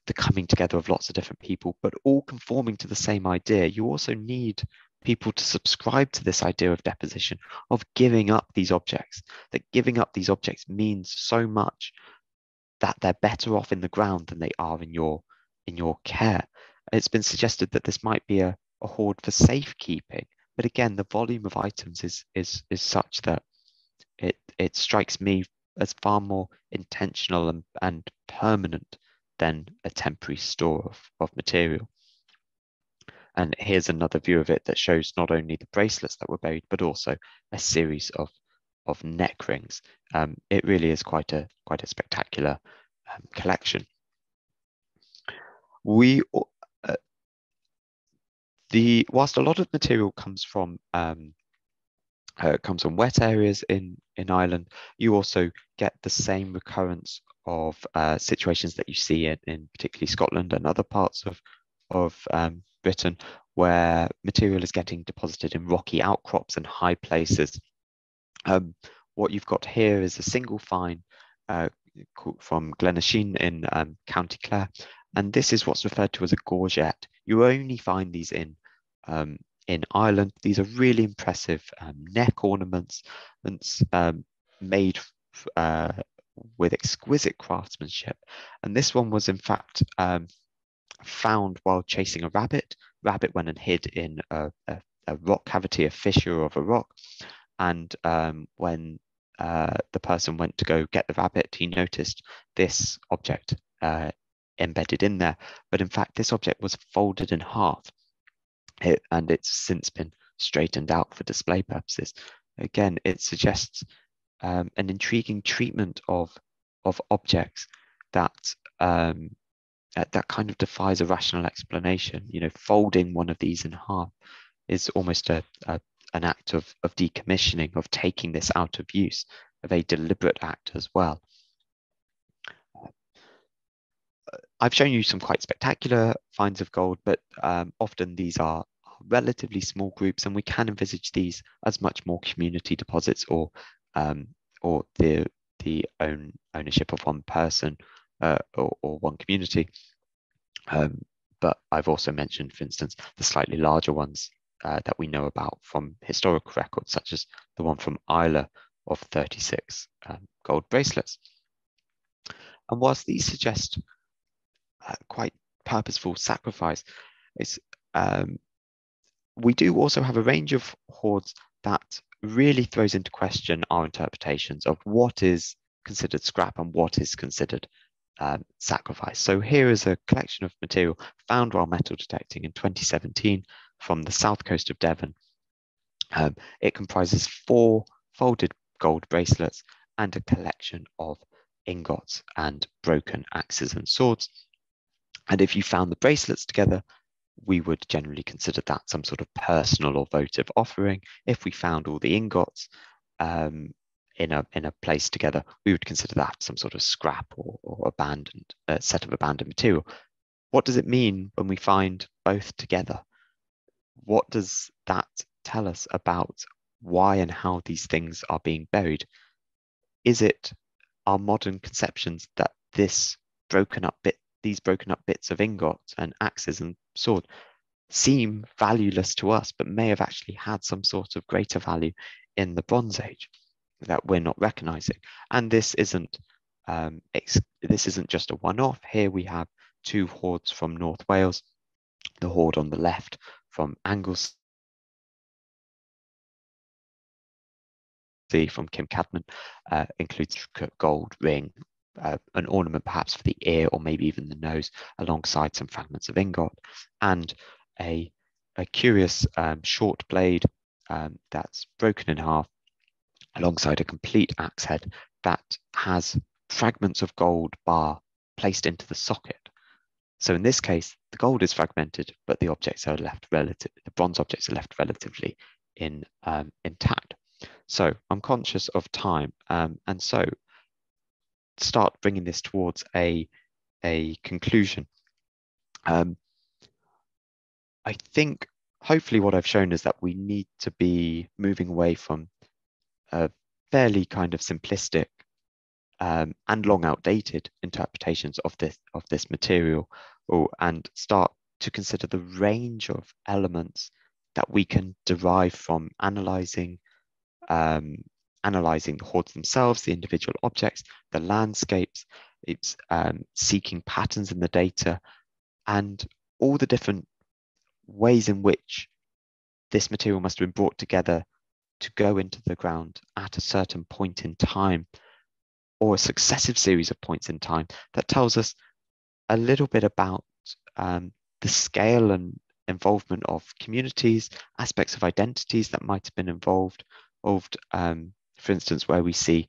the coming together of lots of different people, but all conforming to the same idea. You also need people to subscribe to this idea of deposition, of giving up these objects, that giving up these objects means so much that they're better off in the ground than they are in your in your care. It's been suggested that this might be a, a hoard for safekeeping, but again, the volume of items is is is such that it it strikes me as far more intentional and, and permanent than a temporary store of, of material. And here's another view of it that shows not only the bracelets that were buried, but also a series of, of neck rings. Um, it really is quite a quite a spectacular um, collection. We uh, the whilst a lot of material comes from um, uh, comes from wet areas in in Ireland, you also get the same recurrence of uh, situations that you see in, in particularly Scotland and other parts of of um, Britain, where material is getting deposited in rocky outcrops and high places. Um, what you've got here is a single find uh, from Gleninsheen in um, County Clare, and this is what's referred to as a gorget. You only find these in um, in Ireland. These are really impressive um, neck ornaments um, made uh, with exquisite craftsmanship. And this one was in fact um, found while chasing a rabbit. Rabbit went and hid in a, a, a rock cavity, a fissure of a rock. And um, when uh, the person went to go get the rabbit, he noticed this object uh, embedded in there. But in fact, this object was folded in half it, and it's since been straightened out for display purposes. Again, it suggests um, an intriguing treatment of of objects that um, that kind of defies a rational explanation. You know, folding one of these in half is almost a, a an act of of decommissioning, of taking this out of use, of a deliberate act as well. I've shown you some quite spectacular finds of gold, but um, often these are relatively small groups, and we can envisage these as much more community deposits or um, or the the own ownership of one person uh, or, or, one community. Um, but I've also mentioned, for instance, the slightly larger ones uh, that we know about from historical records, such as the one from Islay of 36 um, gold bracelets. And whilst these suggest quite purposeful sacrifice, it's um, we do also have a range of hoards that really throws into question our interpretations of what is considered scrap and what is considered um, sacrifice. So here is a collection of material found while metal detecting in 2017 from the south coast of Devon. Um, it comprises four folded gold bracelets and a collection of ingots and broken axes and swords. And if you found the bracelets together, we would generally consider that some sort of personal or votive offering. If we found all the ingots um, in a in a place together, we would consider that some sort of scrap or, or abandoned uh, set of abandoned material. What does it mean when we find both together? What does that tell us about why and how these things are being buried? Is it our modern conceptions that this broken up bit these broken up bits of ingot and axes and sword seem valueless to us, but may have actually had some sort of greater value in the Bronze Age that we're not recognizing. And this isn't um, this isn't just a one-off. Here we have two hoards from North Wales, the hoard on the left from Anglesey from Kincardine uh, includes gold ring, uh, an ornament perhaps for the ear or maybe even the nose, alongside some fragments of ingot, and a, a curious um, short blade um, that's broken in half, alongside a complete axe head that has fragments of gold bar placed into the socket. So in this case, the gold is fragmented, but the objects are left relative. The bronze objects are left relatively in um, intact. So I'm conscious of time, um, and so start bringing this towards a, a conclusion. Um, I think hopefully what I've shown is that we need to be moving away from a fairly kind of simplistic um, and long outdated interpretations of this of this material or, and start to consider the range of elements that we can derive from analyzing um, analyzing the hoards themselves, the individual objects, the landscapes, it's um, seeking patterns in the data, and all the different ways in which this material must have been brought together to go into the ground at a certain point in time or a successive series of points in time that tells us a little bit about um, the scale and involvement of communities, aspects of identities that might have been involved, involved um, for instance, where we see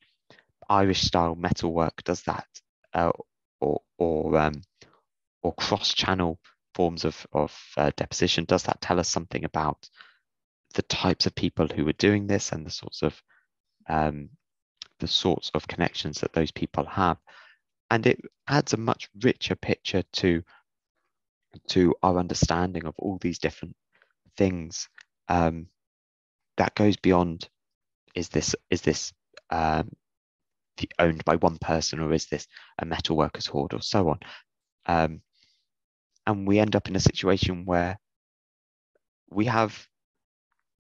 Irish style metalwork does that, uh, or or um, or cross channel forms of of uh, deposition. Does that tell us something about the types of people who were doing this and the sorts of um, the sorts of connections that those people have? And it adds a much richer picture to to our understanding of all these different things um, that goes beyond is this is this um, owned by one person or is this a metal workers hoard or so on um, and we end up in a situation where we have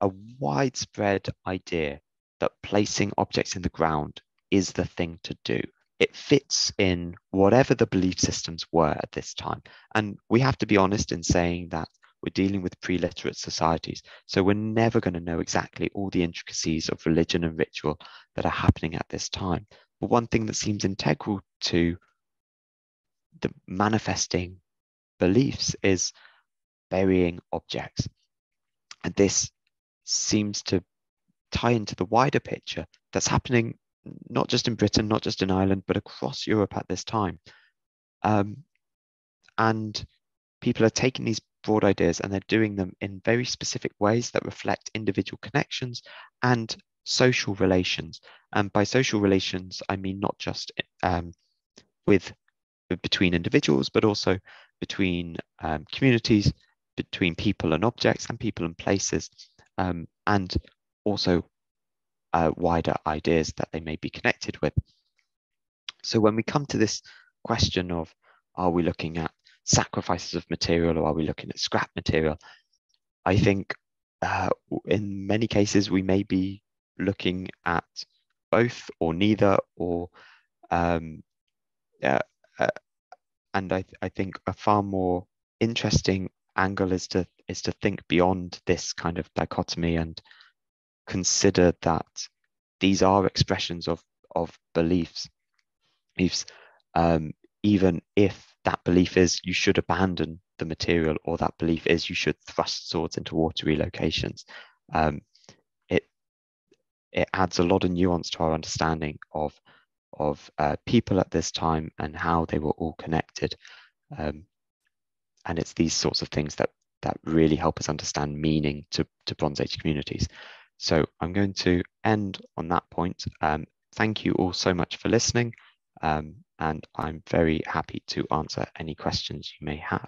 a widespread idea that placing objects in the ground is the thing to do it fits in whatever the belief systems were at this time. And we have to be honest in saying that we're dealing with pre-literate societies. So we're never going to know exactly all the intricacies of religion and ritual that are happening at this time. But one thing that seems integral to the manifesting beliefs is burying objects. And this seems to tie into the wider picture that's happening not just in Britain, not just in Ireland, but across Europe at this time. Um, and people are taking these broad ideas and they're doing them in very specific ways that reflect individual connections and social relations. And by social relations, I mean not just um, with between individuals, but also between um, communities, between people and objects, and people and places, um, and also uh, wider ideas that they may be connected with. So when we come to this question of are we looking at sacrifices of material or are we looking at scrap material, I think uh, in many cases we may be looking at both or neither or um, uh, uh, and I, th I think a far more interesting angle is to is to think beyond this kind of dichotomy and consider that these are expressions of of beliefs. Beliefs um, even if that belief is you should abandon the material or that belief is you should thrust swords into watery locations um, it it adds a lot of nuance to our understanding of of uh, people at this time and how they were all connected um, and it's these sorts of things that that really help us understand meaning to, to Bronze Age communities. So I'm going to end on that point. Um, thank you all so much for listening. Um, and I'm very happy to answer any questions you may have.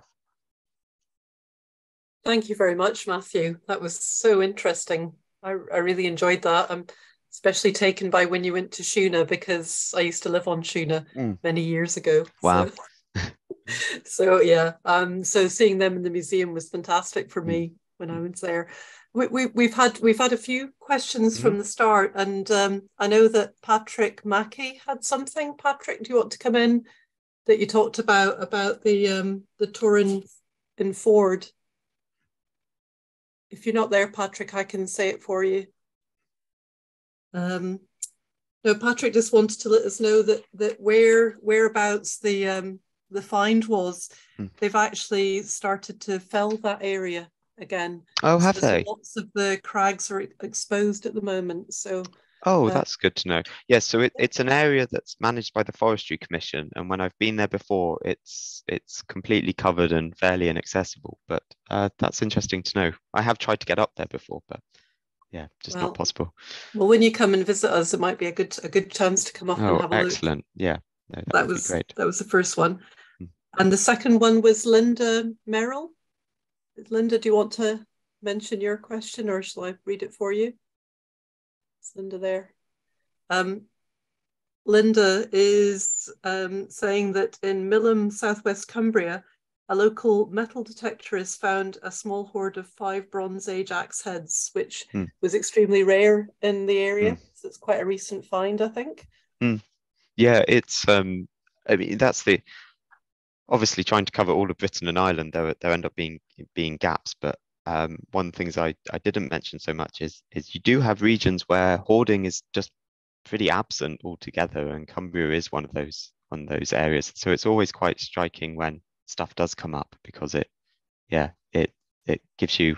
Thank you very much, Matthew. That was so interesting. I, I really enjoyed that. I'm especially taken by when you went to Shuna because I used to live on Shuna mm. many years ago. Wow. So, so yeah, um, so seeing them in the museum was fantastic for mm. me when I was there we, we, we've had we've had a few questions mm-hmm. from the start, and um, I know that Patrick Mackey had something. Patrick, do you want to come in? That you talked about about the um, the Torran, Ford. If you're not there, Patrick, I can say it for you. Um, no, Patrick just wanted to let us know that that where whereabouts the um, the find was, mm. they've actually started to fill that area again. Oh, have so they? Lots of the crags are exposed at the moment. So. Oh, uh, that's good to know. Yes, so it, it's an area that's managed by the Forestry Commission, and when I've been there before, it's it's completely covered and fairly inaccessible. But uh, that's interesting to know. I have tried to get up there before, but yeah, just well, not possible. Well, when you come and visit us, it might be a good a good chance to come up oh, and have a excellent. look. Yeah, no, that, that was great. That was the first one, hmm. and the second one was Linda Merrill. Linda, do you want to mention your question or shall I read it for you? Is Linda there? Um, Linda is um, saying that in Millom, southwest Cumbria, a local metal detector has found a small hoard of five Bronze Age axe heads, which mm. was extremely rare in the area. Mm. So it's quite a recent find, I think. Mm. Yeah, it's. Um, I mean, that's the obviously trying to cover all of Britain and Ireland, there there end up being being gaps, but um, one of the things I, I didn't mention so much is is you do have regions where hoarding is just pretty absent altogether, and Cumbria is one of those one of those areas. So it's always quite striking when stuff does come up because it, yeah, it it gives you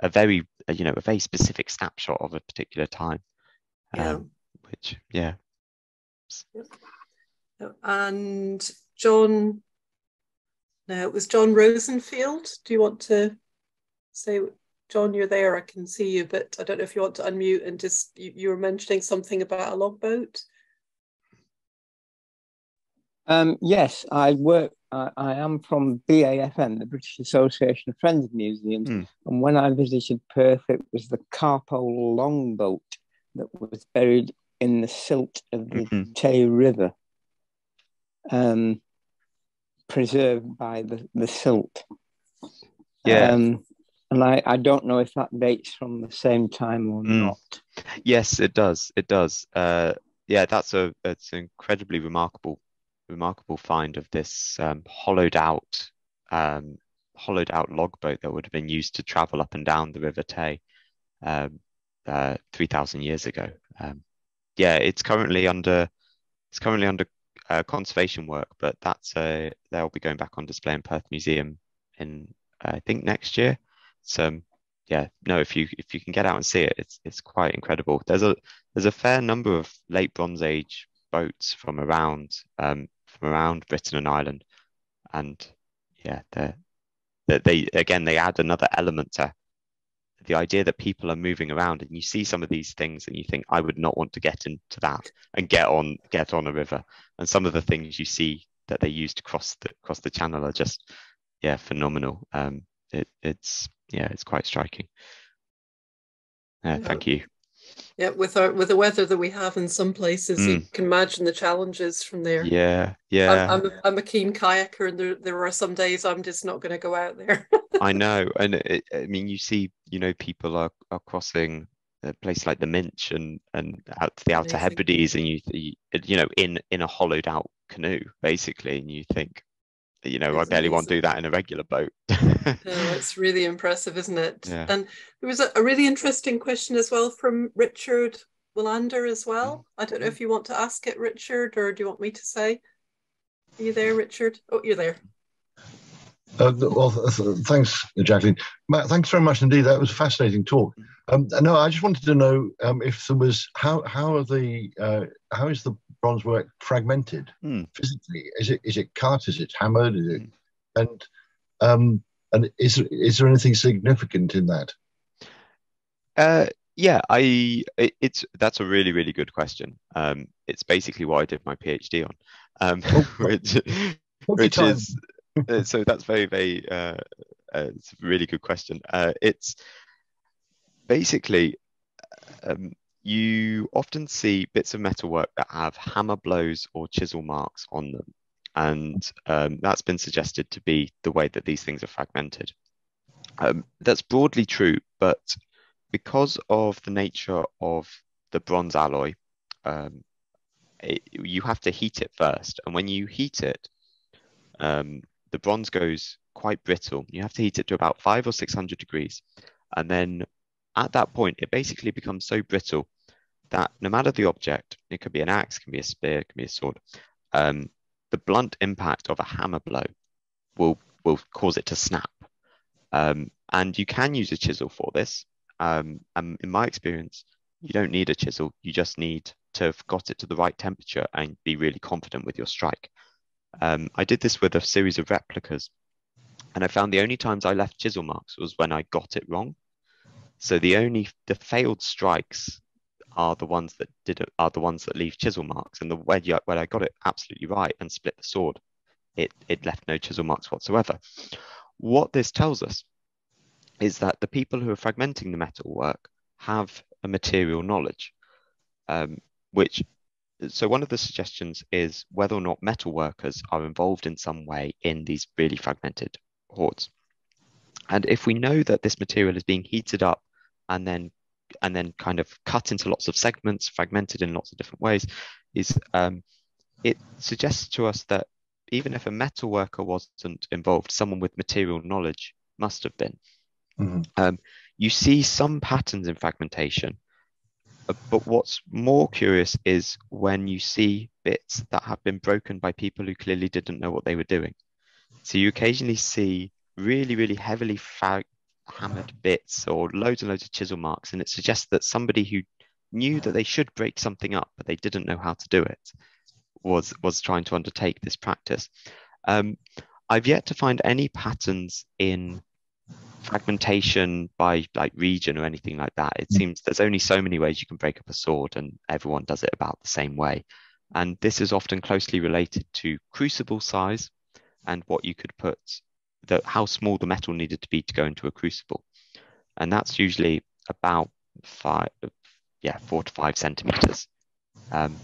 a very you know a very specific snapshot of a particular time, yeah. Um, which yeah. And John, no, it was John Rosenfield. Do you want to say, John, you're there? I can see you, but I don't know if you want to unmute and just you, you were mentioning something about a logboat. Um, yes, I work. I, I, am from BAFM, the British Association of Friends of Museums, mm. and when I visited Perth, it was the Carpow logboat that was buried in the silt of the mm-hmm. Tay River, um, preserved by the, the silt. Yeah. Um, and I, I don't know if that dates from the same time or mm. not. Yes, it does. It does. Uh, yeah, that's a it's an incredibly remarkable remarkable find of this um, hollowed out um, hollowed out logboat that would have been used to travel up and down the River Tay um, uh, three thousand years ago. Um, yeah, it's currently under it's currently under uh, conservation work, but that's uh, they'll be going back on display in Perth Museum in I think next year. So yeah, no, if you if you can get out and see it, it's it's quite incredible. There's a there's a fair number of late Bronze Age boats from around um, from around Britain and Ireland, and yeah, they they again they add another element to the idea that people are moving around and you see some of these things and you think I would not want to get into that and get on get on a river and some of the things you see that they use to cross the cross the channel are just yeah phenomenal um it, it's yeah, it's quite striking. Uh, yeah. Thank you. Yeah, with our with the weather that we have in some places, mm. you can imagine the challenges from there. Yeah, yeah. I'm I'm a, I'm a keen kayaker, and there there are some days I'm just not going to go out there. I know, and it, I mean, you see, you know, people are are crossing a place like the Minch and and out to the Outer Hebrides, and you you know in in a hollowed out canoe basically, and you think, you know, I barely amazing. want to do that in a regular boat. no, it's really impressive, isn't it? Yeah. And there was a, a, really interesting question as well from Richard Willander as well. Mm. I don't know if you want to ask it, Richard, or do you want me to say? Are you there, Richard? Oh, you're there. Uh, well, thanks, Jacqueline. Matt, thanks very much indeed. That was a fascinating talk. Um, no, I just wanted to know um, if there was how how are the uh, how is the bronze work fragmented hmm. physically? Is it is it cut? Is it hammered? Is it, hmm. and um, and is is there anything significant in that? Uh, yeah, I it, it's that's a really really good question. Um, it's basically what I did my PhD on, um, oh, which, which is so that's very very uh, uh, it's a really good question. Uh, it's basically um, you often see bits of metalwork that have hammer blows or chisel marks on them. And um, that's been suggested to be the way that these things are fragmented. Um, that's broadly true, but because of the nature of the bronze alloy, um, it, you have to heat it first. And when you heat it, um, the bronze goes quite brittle. You have to heat it to about five or 600 degrees. And then at that point, it basically becomes so brittle that no matter the object, it could be an axe, it can be a spear, it can be a sword, um, the blunt impact of a hammer blow will will cause it to snap. Um, and you can use a chisel for this. Um, and in my experience, you don't need a chisel. You just need to have got it to the right temperature and be really confident with your strike. Um, I did this with a series of replicas, and I found the only times I left chisel marks was when I got it wrong. So the only the failed strikes are the ones that did are the ones that leave chisel marks. And the when, you, when I got it absolutely right and split the sword, it it left no chisel marks whatsoever. What this tells us is that the people who are fragmenting the metal work have a material knowledge, um, which so one of the suggestions is whether or not metal workers are involved in some way in these really fragmented hoards. And if we know that this material is being heated up and then and then kind of cut into lots of segments, fragmented in lots of different ways, is um, it suggests to us that even if a metal worker wasn't involved, someone with material knowledge must have been. Mm-hmm. Um, you see some patterns in fragmentation, but what's more curious is when you see bits that have been broken by people who clearly didn't know what they were doing. So you occasionally see really, really heavily fa- hammered bits or loads and loads of chisel marks, and it suggests that somebody who knew that they should break something up, but they didn't know how to do it, was was trying to undertake this practice. Um, I've yet to find any patterns in fragmentation by like region or anything like that. It mm. seems there's only so many ways you can break up a sword, and everyone does it about the same way. And this is often closely related to crucible size and what you could put, the, how small the metal needed to be to go into a crucible. And that's usually about five, yeah, four to five centimeters. Um,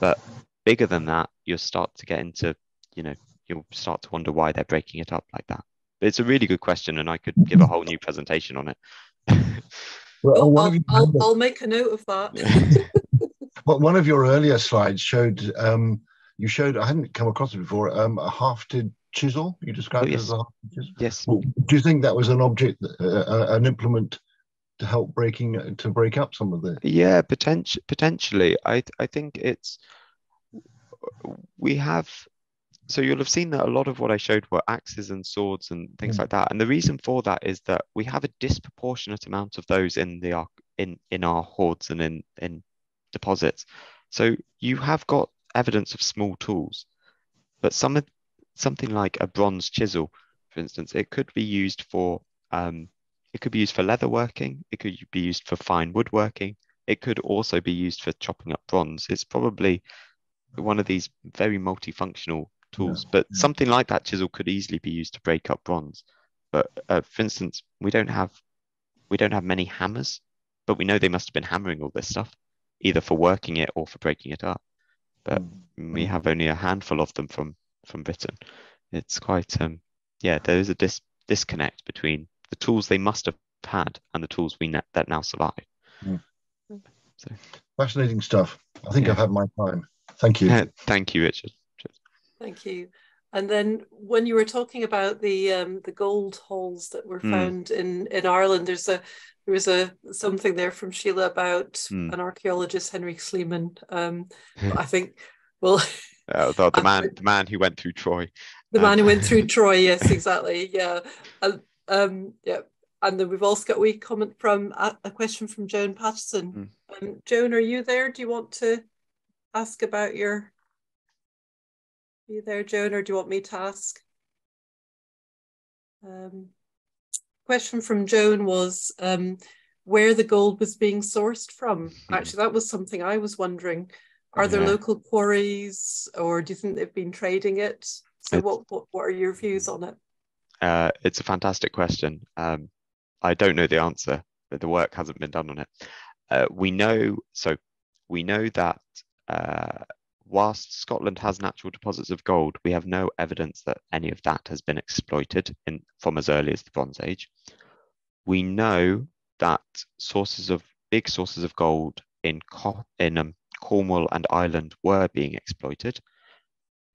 but bigger than that, you'll start to get into, you know, you'll start to wonder why they're breaking it up like that. But it's a really good question, and I could give a whole new presentation on it. well, I'll, I'll, I'll, make a note of that. well, one of your earlier slides showed um, you showed I hadn't come across it before um, a hafted chisel. You described oh, yes. it as a hafted chisel. Yes. Well, do you think that was an object, uh, uh, an implement to help breaking to break up some of the? Yeah, potential potentially. I I think it's we have. So you'll have seen that a lot of what I showed were axes and swords and things mm. like that. And the reason for that is that we have a disproportionate amount of those in the in in our hoards and in in deposits. So you have got evidence of small tools, but some of, something like a bronze chisel, for instance, it could be used for um, it could be used for leather working. It could be used for fine woodworking. It could also be used for chopping up bronze. It's probably one of these very multifunctional tools. Yeah. But yeah. something like that chisel could easily be used to break up bronze. But uh, for instance, we don't have we don't have many hammers, but we know they must have been hammering all this stuff, either for working it or for breaking it up. But mm. we have only a handful of them from from Britain. It's quite um yeah, there is a dis- disconnect between the tools they must have had and the tools we ne- that now survive. Mm. So. Fascinating stuff. I think yeah. I've had my time. Thank you. Thank you, Richard. Thank you. And then when you were talking about the um, the gold hoards that were mm. found in in Ireland, there's a there was a something there from Sheila about mm. an archaeologist Henry Schliemann. Um, I think well, uh, the, the man the man who went through Troy. The um, man who went through Troy. Yes, exactly. Yeah, and um, yeah. And then we've also got a wee comment from a, a question from Joan Patterson. Mm. Um, Joan, are you there? Do you want to ask about your? Are you there, Joan, or do you want me to ask? Um, question from Joan was um, where the gold was being sourced from. Hmm. Actually, that was something I was wondering. Are there yeah. local quarries, or do you think they've been trading it? So, what, what what are your views on it? Uh, it's a fantastic question. Um, I don't know the answer, but the work hasn't been done on it. Uh, we know so we know that uh, whilst Scotland has natural deposits of gold, we have no evidence that any of that has been exploited in, from as early as the Bronze Age. We know that sources of big sources of gold in in um, Cornwall and Ireland were being exploited.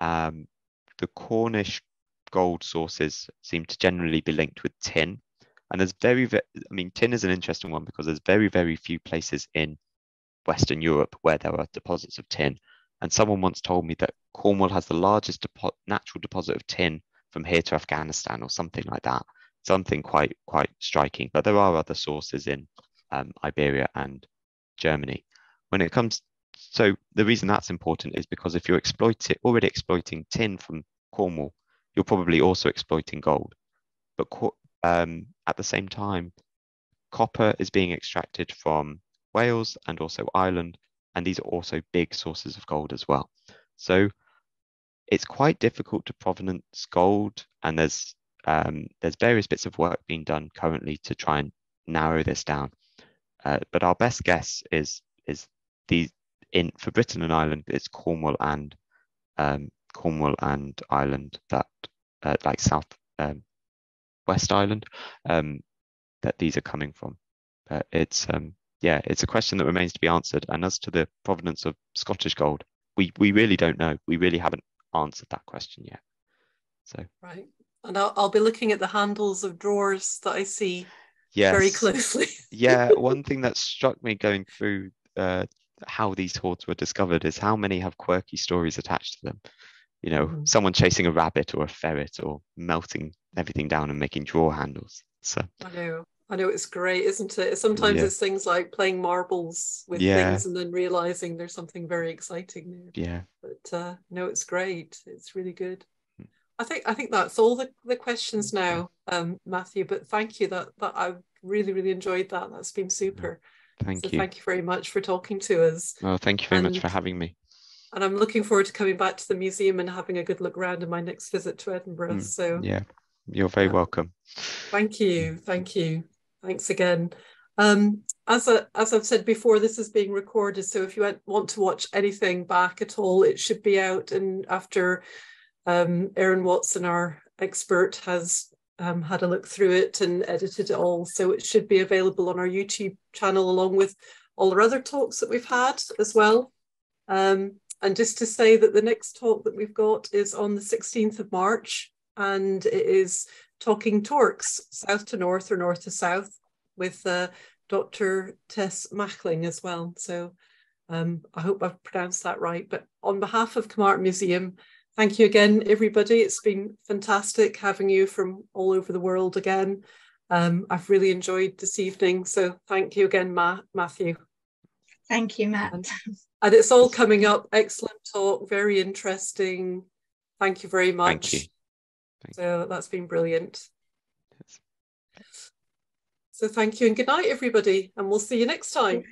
Um, the Cornish gold sources seem to generally be linked with tin. And there's very, very, I mean, tin is an interesting one because there's very, very few places in Western Europe where there are deposits of tin. And someone once told me that Cornwall has the largest depo- natural deposit of tin from here to Afghanistan or something like that. Something quite quite striking. But there are other sources in um, Iberia and Germany. When it comes, so the reason that's important is because if you're exploiting already exploiting tin from Cornwall, you're probably also exploiting gold. But um, at the same time, copper is being extracted from Wales and also Ireland, and these are also big sources of gold as well. So it's quite difficult to provenance gold, and there's um, there's various bits of work being done currently to try and narrow this down. Uh, but our best guess is is the in for Britain and Ireland, it's Cornwall and um, Cornwall and Ireland that uh, like South um, West Ireland um, that these are coming from. But it's um, yeah, it's a question that remains to be answered. And as to the provenance of Scottish gold, we we really don't know. We really haven't answered that question yet. So right, And I'll, I'll be looking at the handles of drawers that I see yes. very closely. yeah, one thing that struck me going through uh, how these hoards were discovered is how many have quirky stories attached to them. You know, mm. someone chasing a rabbit or a ferret or melting everything down and making drawer handles. So I know. I know it's great, isn't it? Sometimes yeah. it's things like playing marbles with yeah. things and then realizing there's something very exciting there. Yeah. But uh, no, it's great. It's really good. Hmm. I think I think that's all the, the questions now, um, Matthew. But thank you. That that I've really really enjoyed that. That's been super. Thank so you. Thank you very much for talking to us. Well, thank you very and, much for having me. And I'm looking forward to coming back to the museum and having a good look around in my next visit to Edinburgh. Mm, so yeah, you're very welcome. Thank you. Thank you. Thanks again. Um, as, a, as I've said before, this is being recorded. So if you want to watch anything back at all, it should be out. And after um, Aaron Watson, our expert, has um, had a look through it and edited it all. So it should be available on our YouTube channel along with all our other talks that we've had as well. Um, and just to say that the next talk that we've got is on the 16th of March and it is talking torques, south to north or north to south, with uh, Dr. Tess Machling as well. So um, I hope I've pronounced that right. But on behalf of Art Museum, thank you again, everybody. It's been fantastic having you from all over the world again. Um, I've really enjoyed this evening. So thank you again, Ma- Matthew. Thank you, Matt. And, and, it's all coming up. Excellent talk, very interesting. Thank you very much. Thank you. Thank so that's been brilliant. Yes. So thank you and good night, everybody. And we'll see you next time.